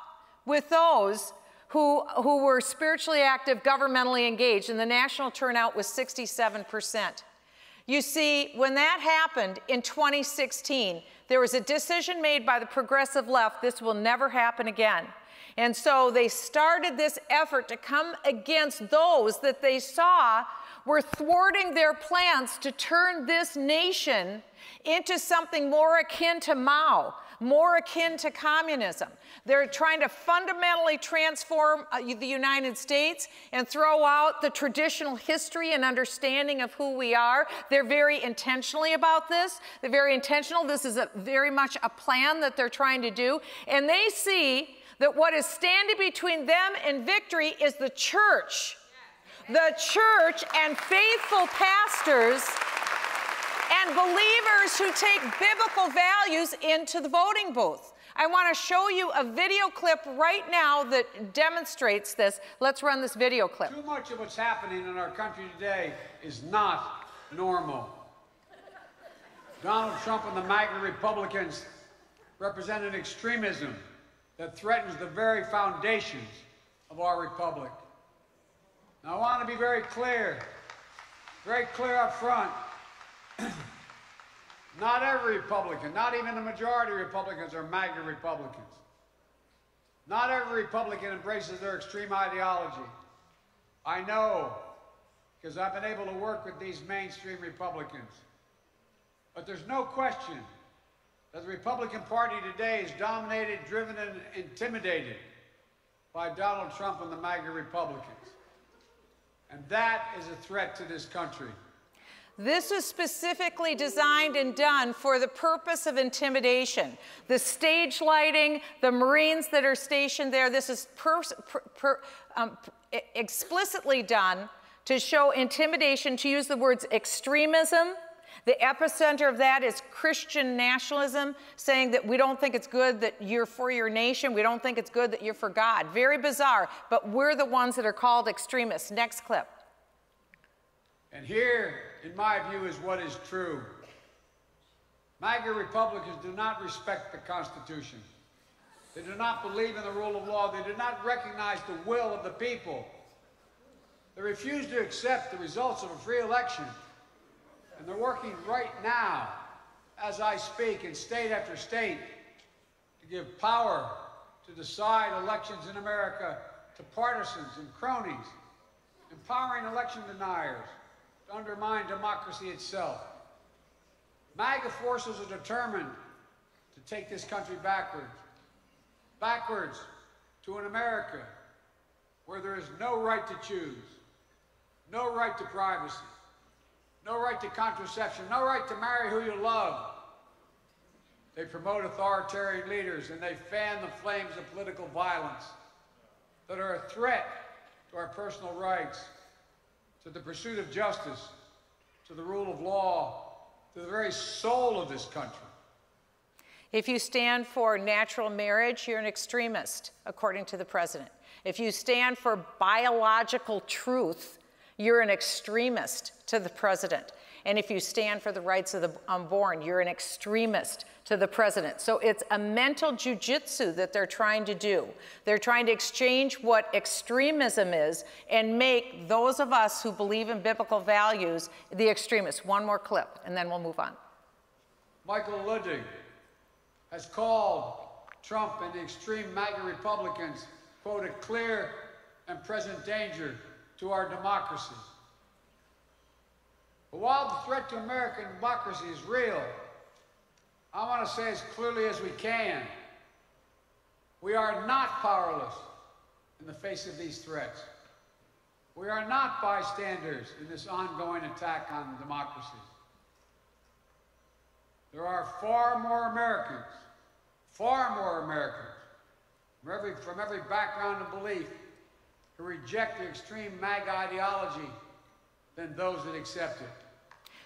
with those who, who were spiritually active, governmentally engaged, and the national turnout was 67%. You see, when that happened in 2016, there was a decision made by the progressive left this will never happen again. And so they started this effort to come against those that they saw were thwarting their plans to turn this nation into something more akin to Mao, more akin to communism. They're trying to fundamentally transform uh, the United States and throw out the traditional history and understanding of who we are. They're very intentionally about this. They're very intentional. This is a, very much a plan that they're trying to do. And they see that what is standing between them and victory is the church. The church and faithful pastors and believers who take biblical values into the voting booth. I want to show you a video clip right now that demonstrates this. Let's run this video clip. Too much of what's happening in our country today is not normal. Donald Trump and the MAGA Republicans represent an extremism that threatens the very foundations of our republic. Now, I want to be very clear, very clear up front. not every Republican, not even the majority of Republicans are MAGA Republicans. Not every Republican embraces their extreme ideology. I know, because I've been able to work with these mainstream Republicans. But there's no question that the Republican Party today is dominated, driven, and intimidated by Donald Trump and the MAGA Republicans. And that is a threat to this country. This is specifically designed and done for the purpose of intimidation. The stage lighting, the Marines that are stationed there, this is per, per, per, um, explicitly done to show intimidation, to use the words extremism, the epicenter of that is Christian nationalism, saying that we don't think it's good that you're for your nation. We don't think it's good that you're for God. Very bizarre, but we're the ones that are called extremists. Next clip. And here, in my view, is what is true. MAGA Republicans do not respect the Constitution. They do not believe in the rule of law. They do not recognize the will of the people. They refuse to accept the results of a free election. And they're working right now, as I speak, in state after state, to give power to decide elections in America to partisans and cronies, empowering election deniers to undermine democracy itself. MAGA forces are determined to take this country backwards, backwards to an America where there is no right to choose, no right to privacy, no right to contraception, no right to marry who you love. They promote authoritarian leaders and they fan the flames of political violence that are a threat to our personal rights, to the pursuit of justice, to the rule of law, to the very soul of this country. If you stand for natural marriage, you're an extremist, according to the president. If you stand for biological truth, you're an extremist to the president. And if you stand for the rights of the unborn, you're an extremist to the president. So it's a mental jujitsu that they're trying to do. They're trying to exchange what extremism is and make those of us who believe in biblical values the extremists. One more clip, and then we'll move on. Michael Luttig has called Trump and the extreme MAGA Republicans, quote, a clear and present danger to our democracy. But while the threat to American democracy is real, I want to say as clearly as we can, we are not powerless in the face of these threats. We are not bystanders in this ongoing attack on democracy. There are far more Americans, far more Americans, from every, from every background and belief, who reject the extreme MAGA ideology than those that accept it.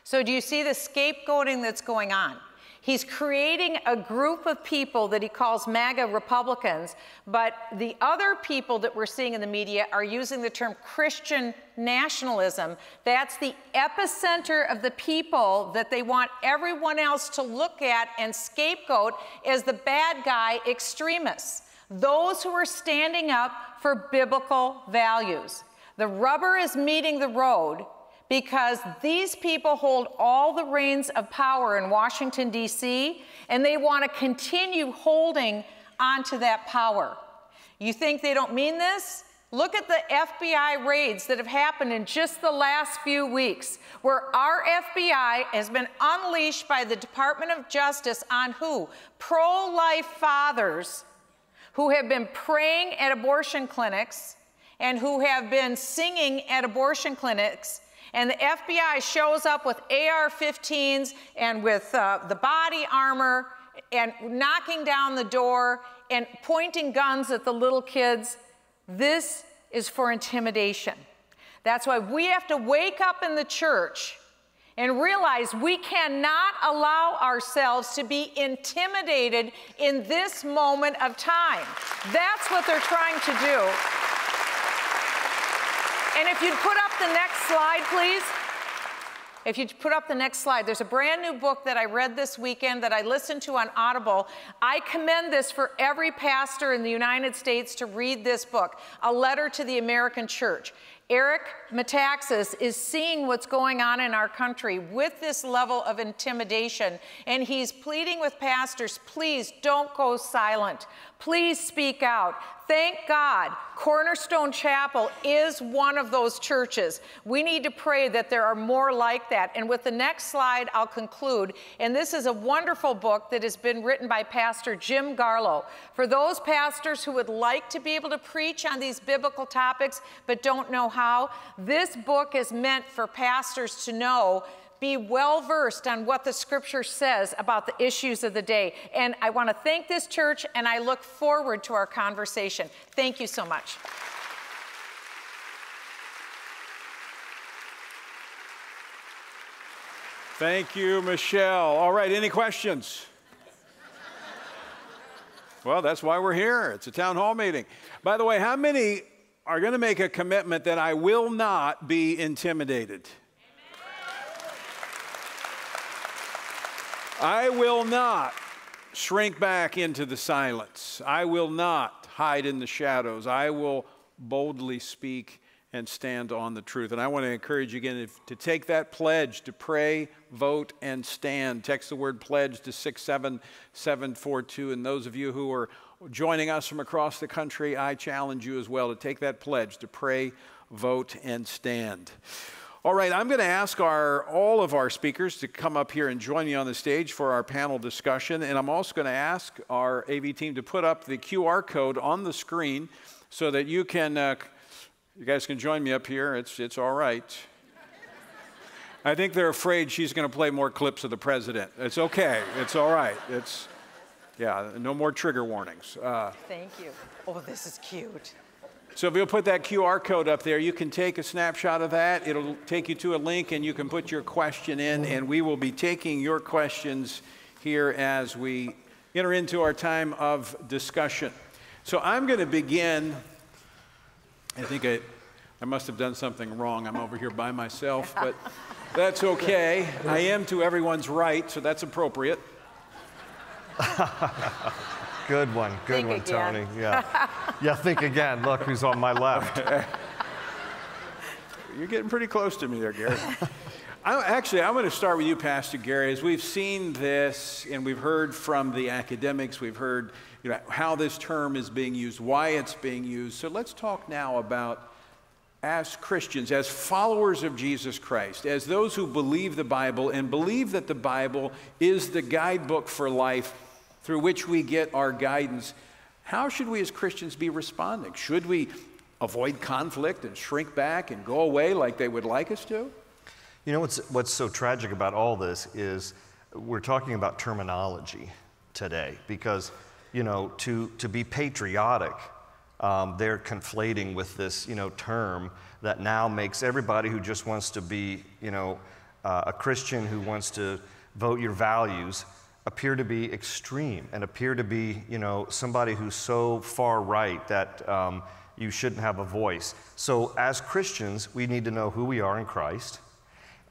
So, do you see the scapegoating that's going on? He's creating a group of people that he calls MAGA Republicans, but the other people that we're seeing in the media are using the term Christian nationalism. That's the epicenter of the people that they want everyone else to look at and scapegoat as the bad guy extremists, those who are standing up for biblical values. The rubber is meeting the road because these people hold all the reins of power in Washington, D.C., and they want to continue holding onto that power. You think they don't mean this? Look at the FBI raids that have happened in just the last few weeks, where our FBI has been unleashed by the Department of Justice on who? Pro life fathers who have been praying at abortion clinics and who have been singing at abortion clinics and the FBI shows up with AR 15s and with uh, the body armor and knocking down the door and pointing guns at the little kids. This is for intimidation. That's why we have to wake up in the church and realize we cannot allow ourselves to be intimidated in this moment of time. That's what they're trying to do. And if you'd put up the next slide, please. If you put up the next slide, there's a brand new book that I read this weekend that I listened to on Audible. I commend this for every pastor in the United States to read this book, A Letter to the American Church. Eric Metaxas is seeing what's going on in our country with this level of intimidation, and he's pleading with pastors please don't go silent. Please speak out. Thank God, Cornerstone Chapel is one of those churches. We need to pray that there are more like that. And with the next slide, I'll conclude. And this is a wonderful book that has been written by Pastor Jim Garlow. For those pastors who would like to be able to preach on these biblical topics but don't know how, this book is meant for pastors to know be well versed on what the scripture says about the issues of the day. And I want to thank this church and I look forward to our conversation. Thank you so much. Thank you, Michele. All right, any questions? well, that's why we're here. It's a town hall meeting. By the way, how many are going to make a commitment that I will not be intimidated. I will not shrink back into the silence. I will not hide in the shadows. I will boldly speak and stand on the truth. And I want to encourage you again to take that pledge to pray, vote, and stand. Text the word pledge to 67742. And those of you who are joining us from across the country, I challenge you as well to take that pledge to pray, vote, and stand. All right, I'm going to ask our, all of our speakers to come up here and join me on the stage for our panel discussion. And I'm also going to ask our AV team to put up the QR code on the screen so that you can, uh, you guys can join me up here. It's, it's all right. I think they're afraid she's going to play more clips of the president. It's okay. It's all right. It's, yeah, no more trigger warnings. Uh, Thank you. Oh, this is cute. so if you'll put that QR code up there, you can take a snapshot of that. It'll take you to a link and you can put your question in, and we will be taking your questions here as we enter into our time of discussion. So I'm going to begin. I think I, I must have done something wrong. I'm over here by myself, but that's okay. I am to everyone's right, so that's appropriate. Good one, good Think one, again. Tony. Yeah. yeah, think again. Look who's on my left. You're getting pretty close to me there, Gary. I, actually, I'm going to start with you, Pastor Gary. As we've seen this and we've heard from the academics, we've heard you know, how this term is being used, why it's being used. So let's talk now about, as Christians, as followers of Jesus Christ, as those who believe the Bible and believe that the Bible is the guidebook for life through which we get our guidance, how should we as Christians be responding? Should we avoid conflict and shrink back and go away like they would like us to? You know what's, what's so tragic about all this is we're talking about terminology today because, you know, to, to be patriotic, um, they're conflating with this, you know, term that now makes everybody who just wants to be, you know, uh, a Christian who wants to vote your values appear to be extreme and appear to be, you know, somebody who's so far right that um, you shouldn't have a voice. So as Christians, we need to know who we are in Christ.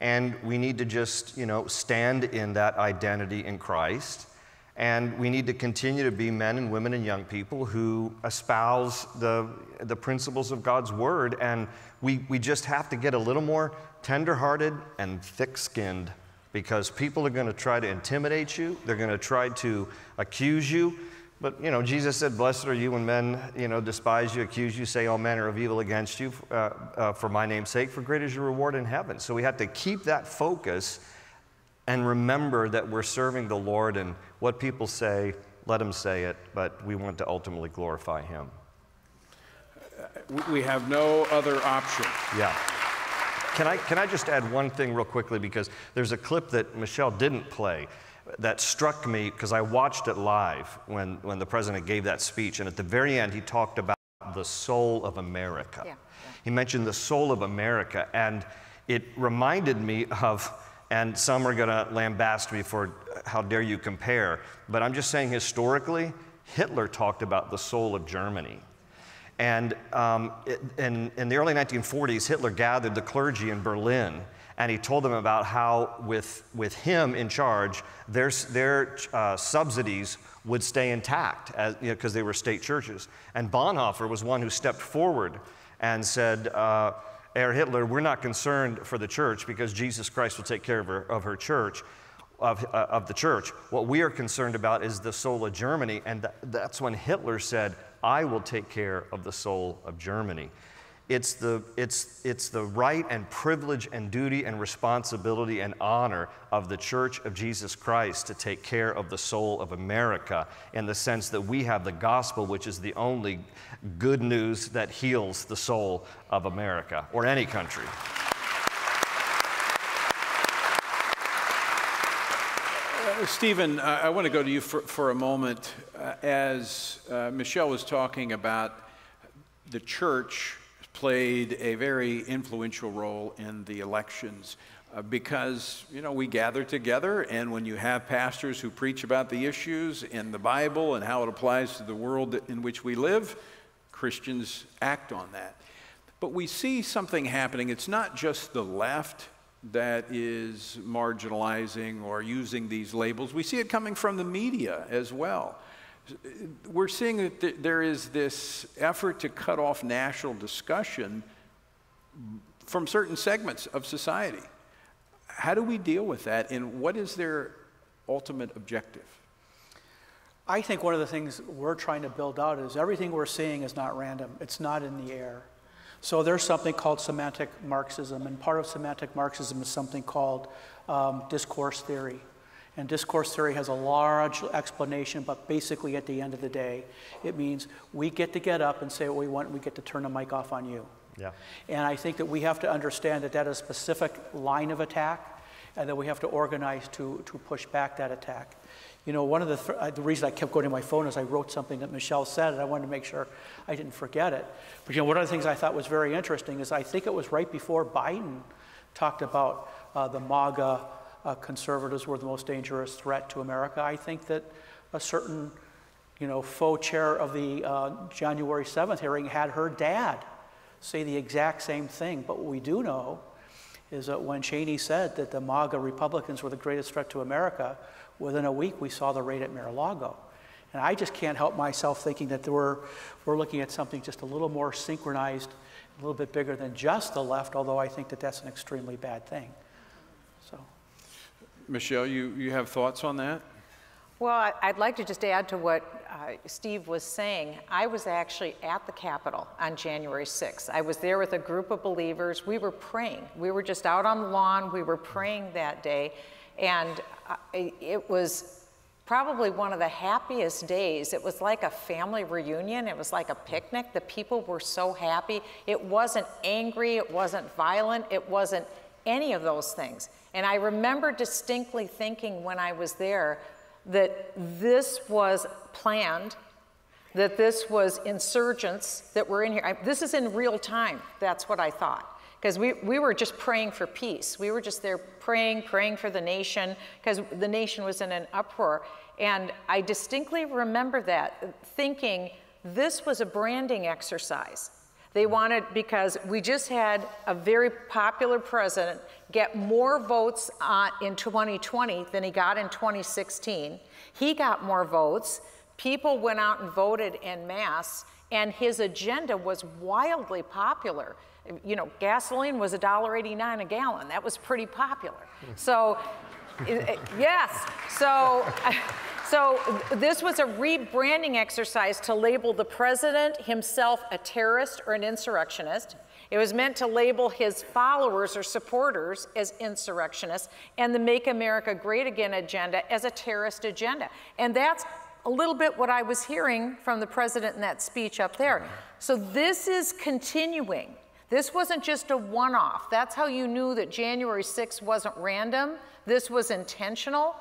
And we need to just, you know, stand in that identity in Christ. And we need to continue to be men and women and young people who espouse the, the principles of God's Word. And we, we just have to get a little more tenderhearted and thick skinned because people are going to try to intimidate you, they're going to try to accuse you. But you know, Jesus said, "Blessed are you when men, you know, despise you, accuse you, say all manner of evil against you uh, uh, for my name's sake. For great is your reward in heaven." So we have to keep that focus and remember that we're serving the Lord, and what people say, let them say it. But we want to ultimately glorify Him. We- We have no other option. Yeah. Can I, can I just add one thing real quickly? Because there's a clip that Michele didn't play that struck me because I watched it live when, when the president gave that speech. And at the very end, he talked about the soul of America. Yeah, He mentioned the soul of America. And it reminded me of, and some are going to lambaste me for how dare you compare, but I'm just saying historically, Hitler talked about the soul of Germany. And um, in, in the early 1940s, Hitler gathered the clergy in Berlin and he told them about how, with, with him in charge, their, their uh, subsidies would stay intact because you know, they were state churches. And Bonhoeffer was one who stepped forward and said, uh, Herr Hitler, we're not concerned for the church because Jesus Christ will take care of her, of her church of, uh, of the church. What we are concerned about is the soul of Germany. And th- that's when Hitler said, I will take care of the soul of Germany. It's the, it's, it's the right and privilege and duty and responsibility and honor of the Church of Jesus Christ to take care of the soul of America in the sense that we have the gospel, which is the only good news that heals the soul of America or any country. Uh, Stephen, uh, I want to go to you for, for a moment. Uh, as uh, Michele was talking about, the church played a very influential role in the elections uh, because, you know, we gather together, and when you have pastors who preach about the issues in the Bible and how it applies to the world in which we live, Christians act on that. But we see something happening. It's not just the left that is marginalizing or using these labels. We see it coming from the media as well. We're seeing that th- there is this effort to cut off national discussion from certain segments of society. How do we deal with that, and what is their ultimate objective? I think one of the things we're trying to build out is everything we're seeing is not random, it's not in the air. So there's something called semantic Marxism, and part of semantic Marxism is something called um, discourse theory. And discourse theory has a large explanation, but basically at the end of the day, it means we get to get up and say what we want, and we get to turn the mic off on you. Yeah. And I think that we have to understand that that is a specific line of attack, and that we have to organize to, to push back that attack. You know, one of the, th- uh, the reason I kept going to my phone is I wrote something that Michele said, and I wanted to make sure I didn't forget it. But you know, one of the things I thought was very interesting is I think it was right before Biden talked about uh, the MAGA uh, conservatives were the most dangerous threat to America. I think that a certain, you know, faux chair of the uh, January 7th hearing had her dad say the exact same thing. But what we do know is that when Cheney said that the MAGA Republicans were the greatest threat to America, within a week we saw the raid at Mar-a-Lago. And I just can't help myself thinking that we're, we're looking at something just a little more synchronized, a little bit bigger than just the left, although I think that that's an extremely bad thing. So, Michelle, you, you have thoughts on that? Well, I- I'd like to just add to what uh, Steve was saying. I was actually at the Capitol on January 6th. I was there with a group of believers. We were praying. We were just out on the lawn. We were praying that day. And uh, it was probably one of the happiest days. It was like a family reunion, it was like a picnic. The people were so happy. It wasn't angry, it wasn't violent, it wasn't any of those things. And I remember distinctly thinking when I was there that this was planned, that this was insurgents that were in here. I, this is in real time. That's what I thought. Because we, we were just praying for peace. We were just there praying, praying for the nation, because the nation was in an uproar. And I distinctly remember that, thinking this was a branding exercise. They wanted, because we just had a very popular president get more votes uh, in 2020 than he got in 2016. He got more votes. People went out and voted en masse, and his agenda was wildly popular. You know, gasoline was $1.89 a gallon. That was pretty popular. Hmm. So, yes. So, so this was a rebranding exercise to label the president himself a terrorist or an insurrectionist. It was meant to label his followers or supporters as insurrectionists and the Make America Great Again agenda as a terrorist agenda. And that's a little bit what I was hearing from the president in that speech up there. Hmm. So this is continuing. This wasn't just a one off. That's how you knew that January 6th wasn't random. This was intentional.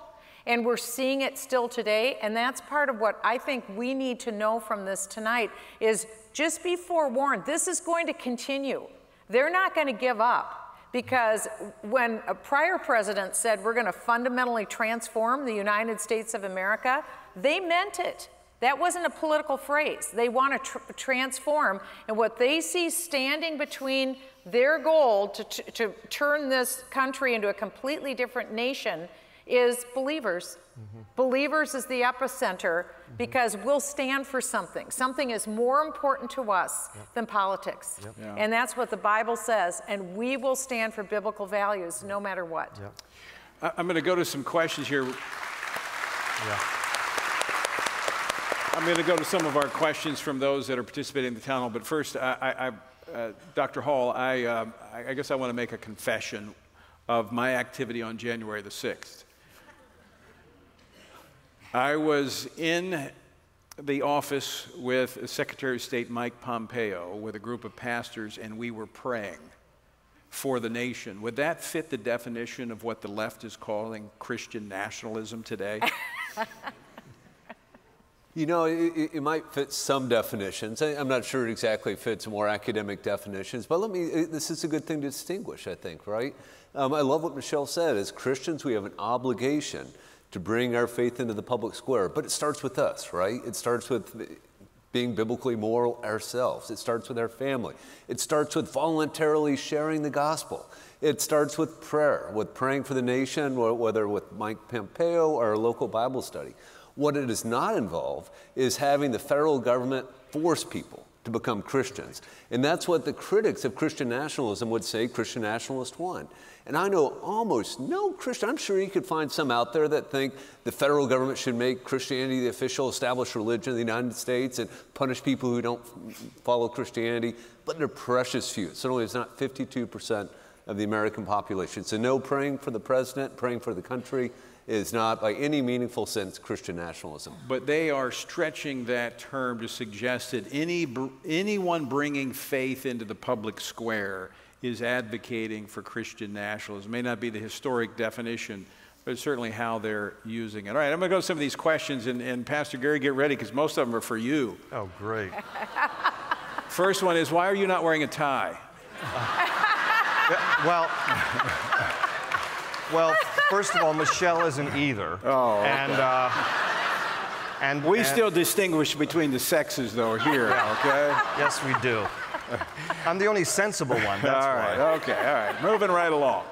And we're seeing it still today. And that's part of what I think we need to know from this tonight is just be forewarned. This is going to continue. They're not going to give up because when a prior president said we're going to fundamentally transform the United States of America, they meant it. That wasn't a political phrase. They want to tr- transform. And what they see standing between their goal to, t- to turn this country into a completely different nation is believers. Mm-hmm. Believers is the epicenter mm-hmm. because we'll stand for something. Something is more important to us yep. than politics. Yep. Yeah. And that's what the Bible says. And we will stand for biblical values no matter what. Yep. I'm going to go to some questions here. Yeah. I'm going to go to some of our questions from those that are participating in the hall. But first, I, I, uh, Dr. Hall, I, uh, I guess I want to make a confession of my activity on January the 6th. I was in the office with Secretary of State Mike Pompeo with a group of pastors, and we were praying for the nation. Would that fit the definition of what the left is calling Christian nationalism today? You know, it, it, might fit some definitions. I, am not sure it exactly fits more academic definitions, but let me, this is a good thing to distinguish, I think, right? Um, I love what Michele said. As Christians, we have an obligation to bring our faith into the public square, but it starts with us, right? It starts with being biblically moral ourselves. It starts with our family. It starts with voluntarily sharing the gospel. It starts with prayer, with praying for the nation, whether with Mike Pompeo or a local Bible study. What it does not involve is having the federal government force people to become Christians. And that's what the critics of Christian nationalism would say Christian nationalist won. And I know almost no Christian, I'm sure you could find some out there that think the federal government should make Christianity the official established religion of the United States and punish people who don't follow Christianity, but they're precious few. Certainly it's not 52% of the American population. So no praying for the president, praying for the country, is not by any meaningful sense Christian nationalism. But they are stretching that term to suggest that any, anyone bringing faith into the public square is advocating for Christian nationalism. It may not be the historic definition, but it's certainly how they're using it. All right, I'm going to go to some of these questions, and, and Pastor Gary, get ready because most of them are for you. Oh, great. First one is why are you not wearing a tie? Uh, well, well, first of all, Michele isn't either. Oh, okay. and uh, and we and, still distinguish between the sexes, though, here. Okay. Yes, we do. I'm the only sensible one. That's all right. why. Okay. All right. Moving right along.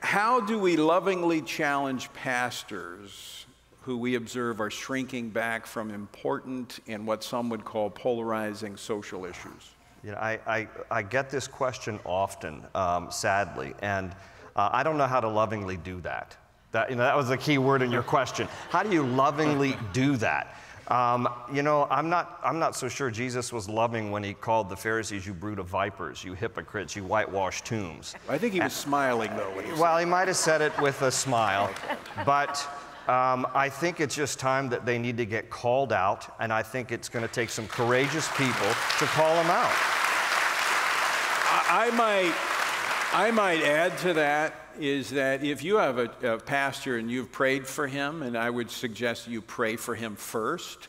How do we lovingly challenge pastors who we observe are shrinking back from important and what some would call polarizing social issues? You know, I, I, I get this question often, um, sadly, and uh, I don't know how to lovingly do that. That, you know, that was the key word in your question. How do you lovingly do that? Um, you know, I'm not, I'm not so sure Jesus was loving when he called the Pharisees, you brood of vipers, you hypocrites, you whitewashed tombs. I think he was smiling, though. When he well, he might have said it with a smile. but um, I think it's just time that they need to get called out, and I think it's going to take some courageous people to call them out. I, I might I might add to that is that if you have a, a, pastor and you've prayed for him, and I would suggest you pray for him first,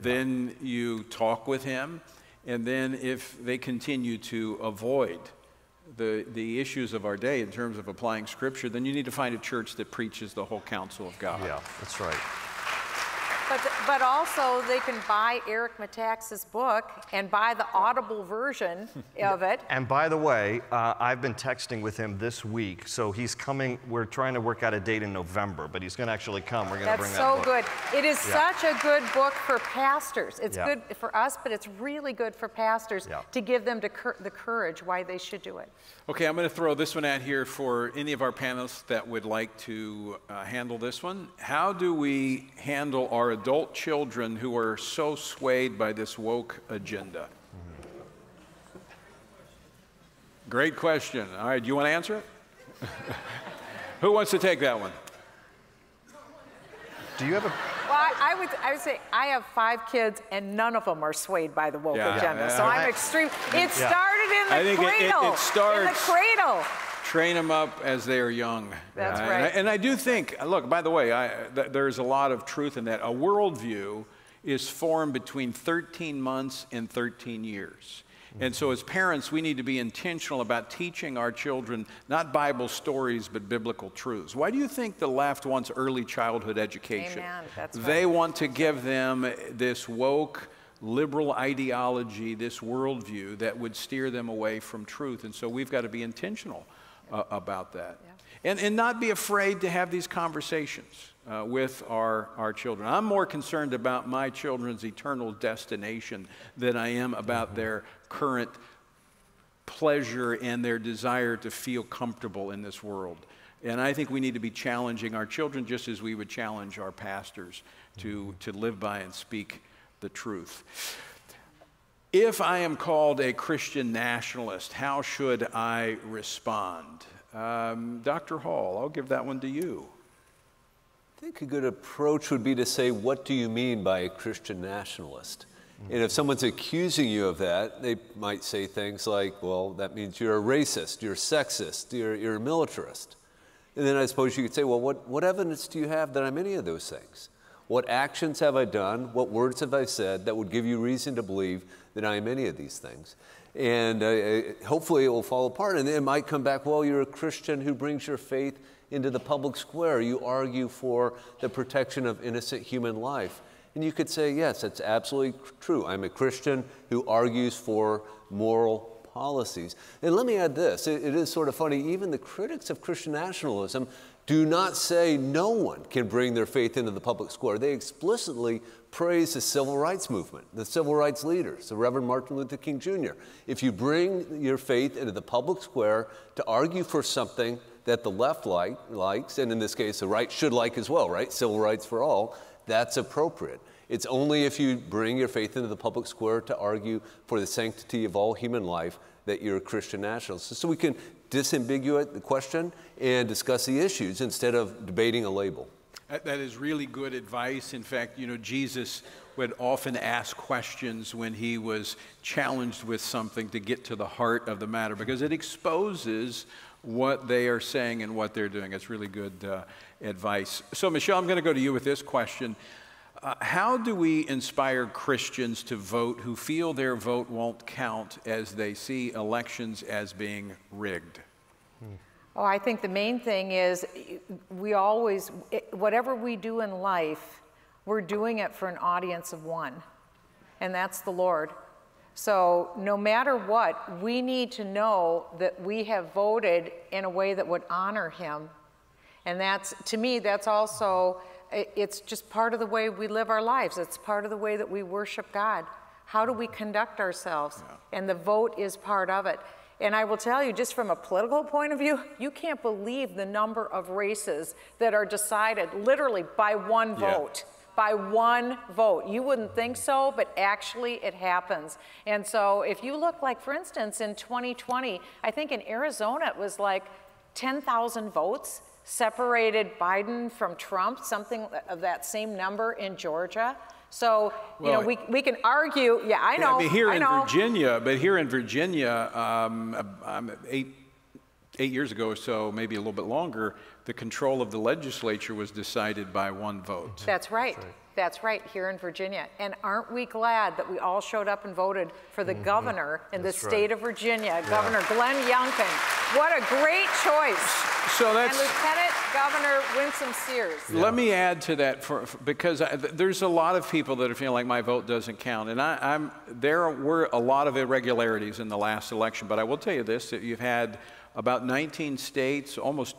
then you talk with him, and then if they continue to avoid the, the issues of our day in terms of applying scripture, then you need to find a church that preaches the whole counsel of God. Yeah, that's right. But, but also, they can buy Eric Metaxas' book and buy the audible version of it. And by the way, uh, I've been texting with him this week, so he's coming. We're trying to work out a date in November, but he's going to actually come. We're going to bring so that good. It is Yeah. such a good book for pastors. It's Yeah. good for us, but it's really good for pastors Yeah. to give them the, cur- the courage why they should do it. Okay, I'm going to throw this one out here for any of our panelists that would like to uh, handle this one. How do we handle our adult children who are so swayed by this woke agenda? Great question. All right, do you want to answer it? who wants to take that one? Do you have a Well, I, I would, I would say I have five kids, and none of them are swayed by the woke Yeah. agenda. Yeah. So I- I'm extreme. It Yeah. started in the I think it- it- it cradle. in the cradle. Train them up as they are young. That's right. And I, and I do think, look, by the way, I, th- there's a lot of truth in that. A worldview is formed between 13 months and 13 years. And so, as parents, we need to be intentional about teaching our children not Bible stories, but biblical truths. Why do you think the left wants early childhood education? Amen. That's they right. want to give them this woke, liberal ideology, this worldview that would steer them away from truth. And so, we've got to be intentional uh, about that. And, and not be afraid to have these conversations uh, with our, our children. I'm more concerned about my children's eternal destination than I am about their current pleasure and their desire to feel comfortable in this world. And I think we need to be challenging our children just as we would challenge our pastors to, to live by and speak the truth. If I am called a Christian nationalist, how should I respond? Um, Dr. Hall, I'll give that one to you. I think a good approach would be to say, What do you mean by a Christian nationalist? And if someone's accusing you of that, they might say things like, Well, that means you're a racist, you're sexist, you're, you're a militarist. And then I suppose you could say, Well, what, what evidence do you have that I'm any of those things? What actions have I done? What words have I said that would give you reason to believe that I am any of these things? And uh, hopefully it will fall apart. And it might come back, well, you're a Christian who brings your faith into the public square. You argue for the protection of innocent human life. And you could say, yes, that's absolutely true. I'm a Christian who argues for moral policies. And let me add this it is sort of funny, even the critics of Christian nationalism do not say no one can bring their faith into the public square. They explicitly praise the civil rights movement, the civil rights leaders, the Reverend Martin Luther King Jr. If you bring your faith into the public square to argue for something that the left like, likes, and in this case the right should like as well, right? Civil rights for all, that's appropriate. It's only if you bring your faith into the public square to argue for the sanctity of all human life that you're a Christian nationalist. So we can disambiguate the question and discuss the issues instead of debating a label. That, is really good advice. In fact, you know, Jesus would often ask questions when he was challenged with something to get to the heart of the matter because it exposes what they are saying and what they're doing. It's really good uh, advice. So, Michele, I'm going to go to you with this question. Uh, how do we inspire Christians to vote who feel their vote won't count as they see elections as being rigged? Oh, I think the main thing is we always, whatever we do in life, we're doing it for an audience of one, and that's the Lord. So no matter what, we need to know that we have voted in a way that would honor Him. And that's, to me, that's also it's just part of the way we live our lives. It's part of the way that we worship God. How do we conduct ourselves? Yeah. And the vote is part of it. And I will tell you, just from a political point of view, you can't believe the number of races that are decided literally by one vote. Yeah. By one vote. You wouldn't think so, but actually it happens. And so if you look like, for instance, in 2020, I think in Arizona it was like 10,000 votes separated Biden from Trump, something of that same number in Georgia. So, you well, know, we, we can argue, yeah, I know. I mean, here I in know. Virginia, but here in Virginia, um, eight, eight years ago or so, maybe a little bit longer, the control of the legislature was decided by one vote. That's right. That's right. That's right, here in Virginia. And aren't we glad that we all showed up and voted for the mm-hmm. governor in That's the state right. of Virginia, yeah. Governor Glenn Youngkin? What a great choice. So that's and Lieutenant Governor Winsome Sears. Yeah. Let me add to that for, for, because I, there's a lot of people that are feeling like my vote doesn't count, and I, am there were a lot of irregularities in the last election. But I will tell you this: that you've had about 19 states, almost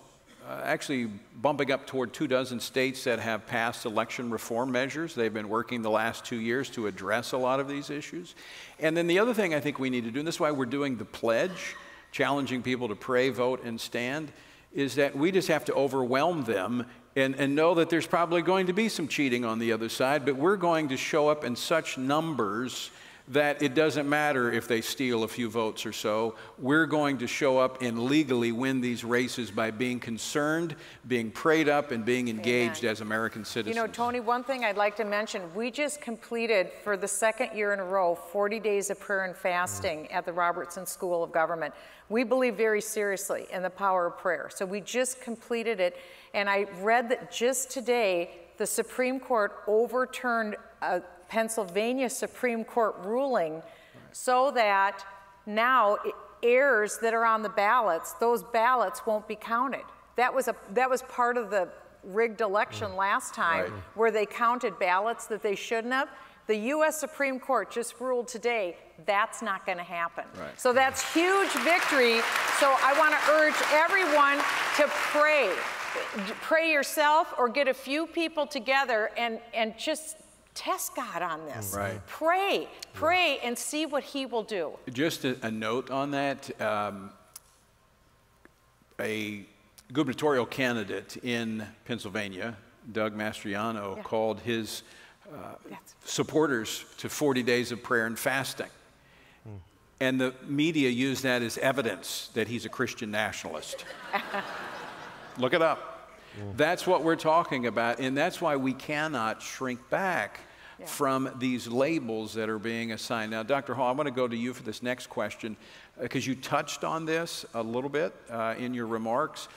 uh, actually bumping up toward two dozen states that have passed election reform measures. They've been working the last two years to address a lot of these issues. And then the other thing I think we need to do, and this is why we're doing the pledge, challenging people to pray, vote, and stand is that we just have to overwhelm them and, and know that there's probably going to be some cheating on the other side, but we're going to show up in such numbers that it doesn't matter if they steal a few votes or so. We're going to show up and legally win these races by being concerned, being prayed up, and being engaged Amen. as American citizens. You know, Tony, one thing I'd like to mention we just completed for the second year in a row 40 days of prayer and fasting mm. at the Robertson School of Government. We believe very seriously in the power of prayer. So we just completed it. And I read that just today, the Supreme Court overturned a Pennsylvania Supreme Court ruling so that now errors that are on the ballots, those ballots won't be counted. That was, a, that was part of the rigged election mm. last time right. where they counted ballots that they shouldn't have. The US Supreme Court just ruled today that's not going to happen. Right. So that's huge victory. So I want to urge everyone to pray. Pray yourself or get a few people together and, and just test God on this. Right. Pray, pray, yeah. and see what He will do. Just a, a note on that. Um, a gubernatorial candidate in Pennsylvania, Doug Mastriano, yeah. called his uh, supporters to 40 days of prayer and fasting. Mm. And the media used that as evidence that he's a Christian nationalist. Look it up. Mm. That's what we're talking about, and that's why we cannot shrink back yeah. from these labels that are being assigned. Now, Dr. Hall, I want to go to you for this next question because uh, you touched on this a little bit uh, in your remarks.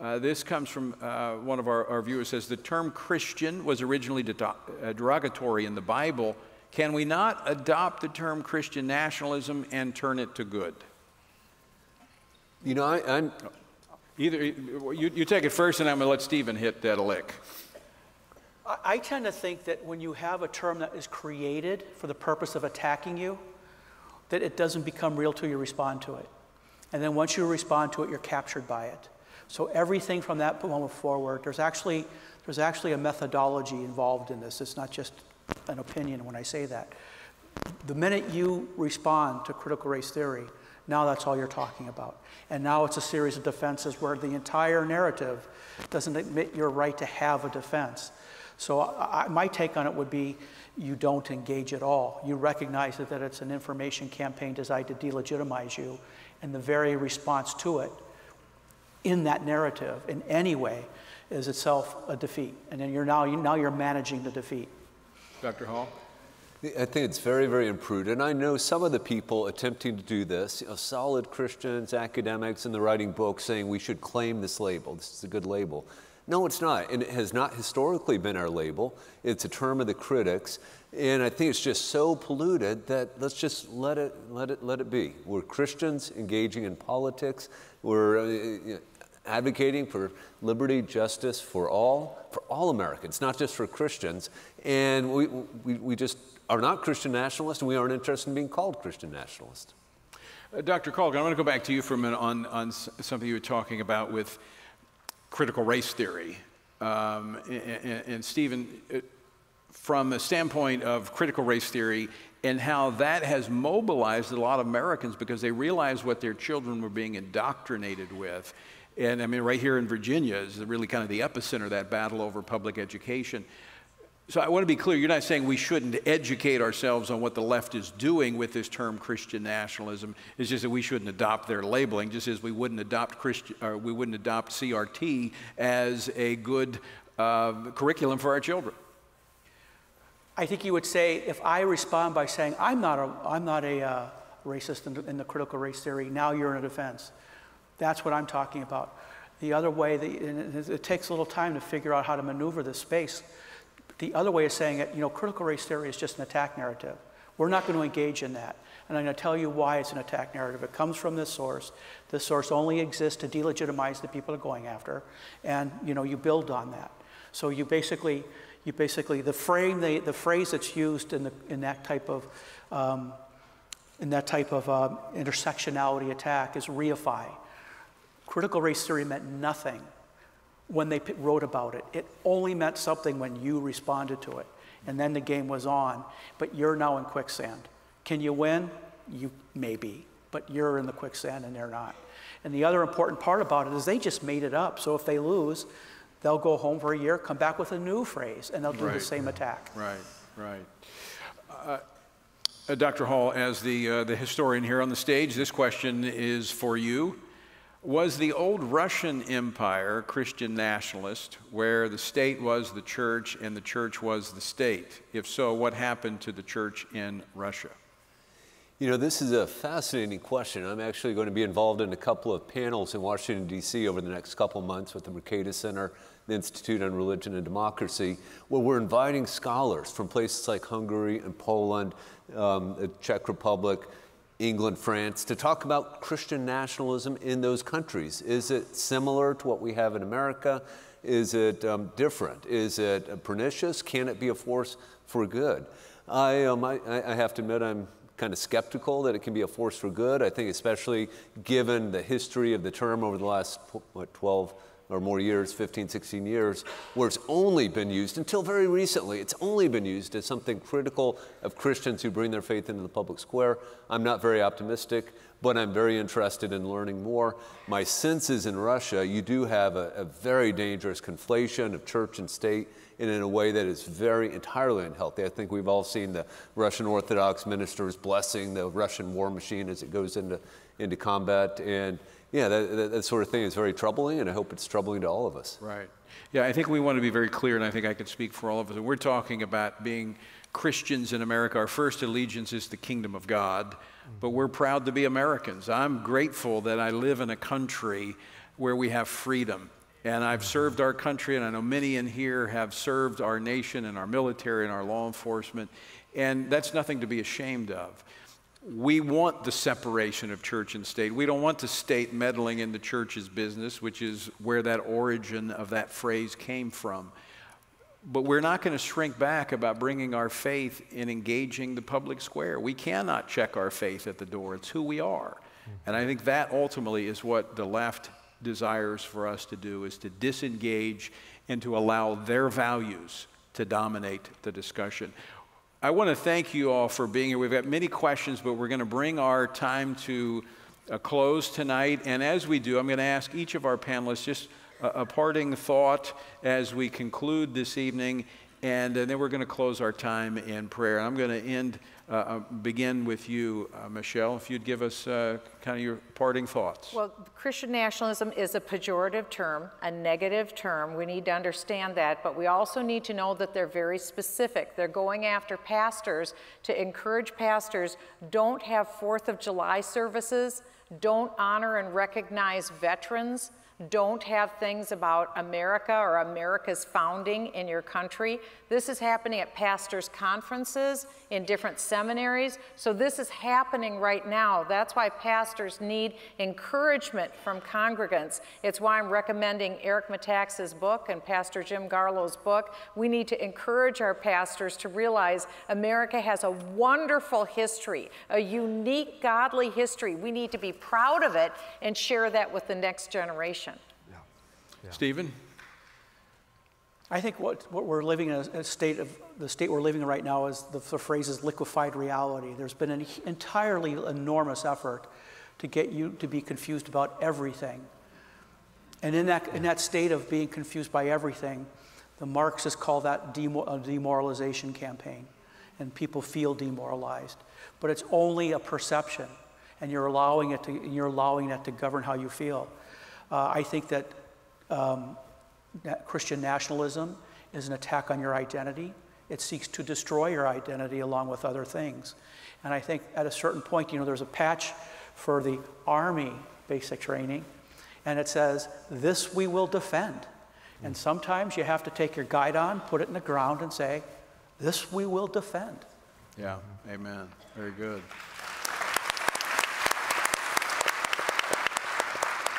Uh, this comes from uh, one of our, our, viewers says the term Christian was originally de- uh, derogatory in the Bible. Can we not adopt the term Christian nationalism and turn it to good? You know, I, am Either you, you, take it first, and I'm going to let Stephen hit that a lick. I, tend to think that when you have a term that is created for the purpose of attacking you, that it doesn't become real till you respond to it. And then once you respond to it, you're captured by it. So everything from that moment forward, there's actually, there's actually a methodology involved in this. It's not just an opinion when I say that. The minute you respond to critical race theory, now that's all you're talking about. And now it's a series of defenses where the entire narrative doesn't admit your right to have a defense. So I, my take on it would be you don't engage at all. You recognize that, that it's an information campaign designed to delegitimize you, and the very response to it in that narrative in any way is itself a defeat. And then you're now, now you're managing the defeat. Dr. Hall? I think it's very, very imprudent. And I know some of the people attempting to do this, you know, solid Christians, academics, and the writing books saying we should claim this label. This is a good label. No, it's not. And it has not historically been our label. It's a term of the critics. And I think it's just so polluted that let's just let it, let it, let it be. We're Christians engaging in politics. We're uh, advocating for liberty, justice for all, for all Americans, not just for Christians. And we, we, we just are not Christian nationalists, and we aren't interested in being called Christian nationalists. Uh, Dr. Coughlin, I want to go back to you for a minute on, on something you were talking about with critical race theory. Um, and, and, Stephen, uh, from the standpoint of critical race theory and how that has mobilized a lot of Americans because they realized what their children were being indoctrinated with. And I mean, right here in Virginia is really kind of the epicenter of that battle over public education. So I want to be clear, you're not saying we shouldn't educate ourselves on what the left is doing with this term Christian nationalism. It's just that we shouldn't adopt their labeling, just as we wouldn't adopt Christian, or we wouldn't adopt CRT as a good uh, curriculum for our children. I think you would say if I respond by saying I'm not a, I'm not a uh, racist in the, in the, critical race theory, now you're in a defense. That's what I'm talking about. The other way, it takes a little time to figure out how to maneuver this space. The other way of saying it, you know, critical race theory is just an attack narrative. We're not going to engage in that. And I'm going to tell you why it's an attack narrative. It comes from this source. This source only exists to delegitimize the people they're going after. And, you know, you build on that. So you basically, you basically, the frame, the, the phrase that's used in, the, in that type of, um, in that type of uh, intersectionality attack is reify. Critical race theory meant nothing when they wrote about it. It only meant something when you responded to it. And then the game was on. But you're now in quicksand. Can you win? You maybe. But you're in the quicksand and they're not. And the other important part about it is they just made it up. So if they lose, they'll go home for a year, come back with a new phrase, and they'll do right. the same attack. Right, right. Uh, uh, Dr. Hall, as the, uh, the historian here on the stage, this question is for you. Was the old Russian Empire Christian nationalist, where the state was the church and the church was the state? If so, what happened to the church in Russia? You know, this is a fascinating question. I'm actually going to be involved in a couple of panels in Washington, D.C. over the next couple months with the Mercatus Center, the Institute on Religion and Democracy, where we're inviting scholars from places like Hungary and Poland, um, the Czech Republic, England, France, to talk about Christian nationalism in those countries. Is it similar to what we have in America? Is it um, different? Is it pernicious? Can it be a force for good? I, um, I, I have to admit, I'm kind of skeptical that it can be a force for good. I think, especially given the history of the term over the last, what, 12 or more years, 15, 16 years, where it's only been used, until very recently, it's only been used as something critical of Christians who bring their faith into the public square. I'm not very optimistic, but I'm very interested in learning more. My sense is in Russia, you do have a, a very dangerous conflation of church and state and in a way that is very entirely unhealthy. I think we've all seen the Russian Orthodox ministers blessing the Russian war machine as it goes into, into combat. And yeah, that, that, that, sort of thing is very troubling, and I hope it's troubling to all of us. Right. Yeah, I think we want to be very clear, and I think I can speak for all of us. We're talking about being Christians in America. Our first allegiance is the kingdom of God, but we're proud to be Americans. I'm grateful that I live in a country where we have freedom. And I've served our country, and I know many in here have served our nation and our military and our law enforcement, and that's nothing to be ashamed of we want the separation of church and state. We don't want the state meddling in the church's business, which is where that origin of that phrase came from. but we're not going to shrink back about bringing our faith in engaging the public square. We cannot check our faith at the door. It's who we are. And I think that ultimately is what the left desires for us to do is to disengage and to allow their values to dominate the discussion. I want to thank you all for being here. We've got many questions, but we're going to bring our time to a close tonight. And as we do, I'm going to ask each of our panelists just a, a parting thought as we conclude this evening. And, and then we're going to close our time in prayer. I'm going to end, uh, uh, begin with you, uh, Michele, if you'd give us uh, kind of your parting thoughts. Well, Christian nationalism is a pejorative term, a negative term. We need to understand that, but we also need to know that they're very specific. They're going after pastors to encourage pastors don't have 4th of July services, don't honor and recognize veterans don't have things about America or America's founding in your country. This is happening at pastors' conferences, in different seminaries. So this is happening right now. That's why pastors need encouragement from congregants. It's why I'm recommending Eric Metaxas' book and Pastor Jim Garlow's book. We need to encourage our pastors to realize America has a wonderful history, a unique godly history. We need to be proud of it and share that with the next generation. Yeah. Yeah. Stephen? I think what, what we're living in a, a, state of the state we're living in right now is the, the phrase is liquefied reality. There's been an entirely enormous effort to get you to be confused about everything. And in that, in that state of being confused by everything, the Marxists call that demo, a demoralization campaign. And people feel demoralized. But it's only a perception, and you're allowing it to, you're allowing that to govern how you feel. Uh, I think that um, Christian nationalism is an attack on your identity. It seeks to destroy your identity along with other things. And I think at a certain point, you know, there's a patch for the Army basic training, and it says, This we will defend. And sometimes you have to take your guidon, put it in the ground, and say, This we will defend. Yeah, amen. Very good.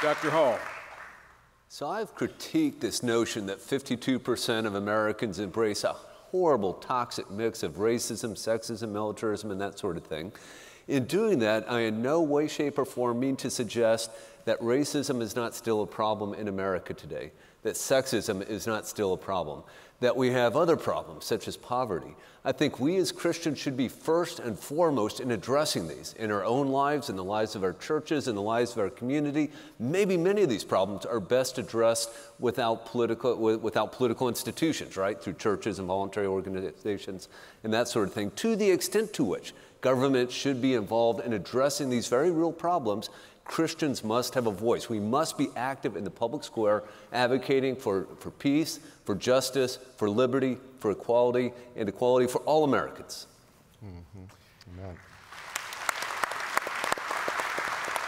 Dr. Hall. So I've critiqued this notion that 52% of Americans embrace a horrible, toxic mix of racism, sexism, militarism, and that sort of thing. In doing that, I in no way, shape, or form mean to suggest that racism is not still a problem in America today, that sexism is not still a problem that we have other problems, such as poverty. I think we as Christians should be first and foremost in addressing these in our own lives, in the lives of our churches, in the lives of our community. Maybe many of these problems are best addressed without political, without political institutions, right? Through churches and voluntary organizations and that sort of thing, to the extent to which government should be involved in addressing these very real problems Christians must have a voice. We must be active in the public square, advocating for, for peace, for justice, for liberty, for equality, and equality for all Americans. Mm-hmm. Amen.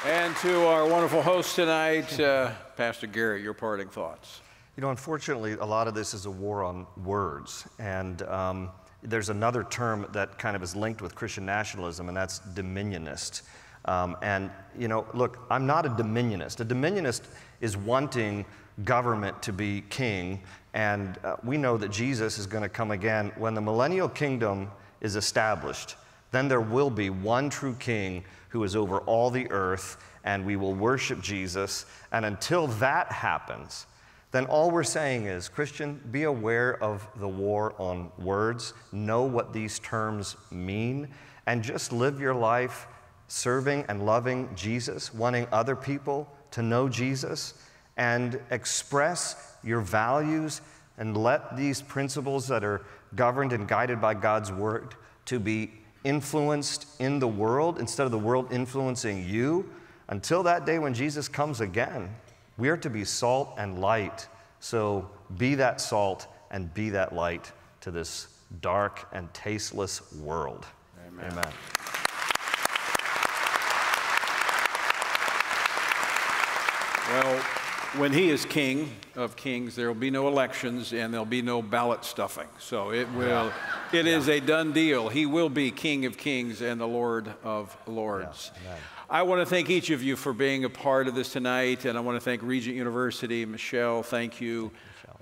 And to our wonderful host tonight, uh, Pastor Gary, your parting thoughts. You know, unfortunately, a lot of this is a war on words. And um, there's another term that kind of is linked with Christian nationalism, and that's dominionist. Um, and, you know, look, I'm not a dominionist. A dominionist is wanting government to be king, and uh, we know that Jesus is going to come again. When the millennial kingdom is established, then there will be one true king who is over all the earth, and we will worship Jesus. And until that happens, then all we're saying is, Christian, be aware of the war on words, know what these terms mean, and just live your life serving and loving Jesus, wanting other people to know Jesus, and express your values and let these principles that are governed and guided by God's word to be influenced in the world instead of the world influencing you until that day when Jesus comes again. We are to be salt and light. So be that salt and be that light to this dark and tasteless world. Amen. Amen. Well, when he is king of kings, there will be no elections and there'll be no ballot stuffing. So it will, it yeah. is a done deal. He will be king of kings and the Lord of lords. Yeah. I want to thank each of you for being a part of this tonight, and I want to thank Regent University. Michele, thank you.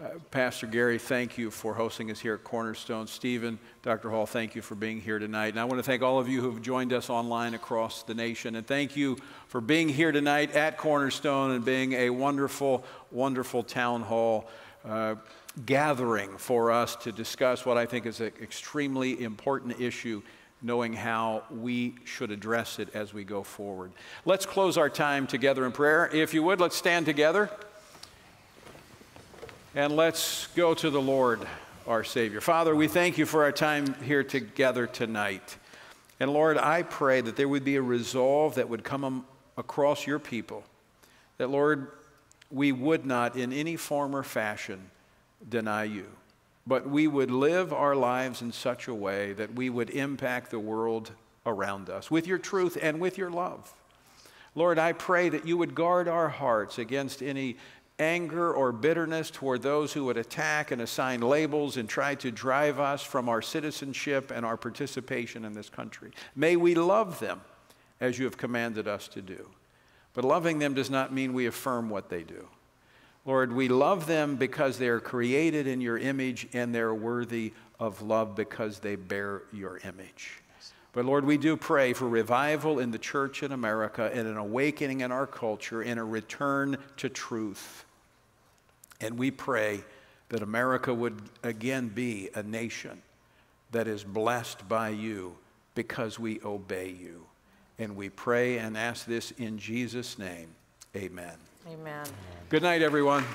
Uh, Pastor Gary, thank you for hosting us here at Cornerstone. Stephen, Dr. Hall, thank you for being here tonight. And I want to thank all of you who have joined us online across the nation. And thank you for being here tonight at Cornerstone and being a wonderful, wonderful town hall uh, gathering for us to discuss what I think is an extremely important issue knowing how we should address it as we go forward. Let's close our time together in prayer. If you would, let's stand together. And let's go to the Lord, our Savior. Father, we thank you for our time here together tonight. And Lord, I pray that there would be a resolve that would come across your people. That, Lord, we would not in any form or fashion deny you, but we would live our lives in such a way that we would impact the world around us with your truth and with your love. Lord, I pray that you would guard our hearts against any anger or bitterness toward those who would attack and assign labels and try to drive us from our citizenship and our participation in this country. May we love them as you have commanded us to do. But loving them does not mean we affirm what they do. Lord, we love them because they are created in your image and they're worthy of love because they bear your image. But Lord, we do pray for revival in the church in America and an awakening in our culture and a return to truth. And we pray that America would again be a nation that is blessed by you because we obey you. And we pray and ask this in Jesus' name. Amen. Amen. Good night, everyone.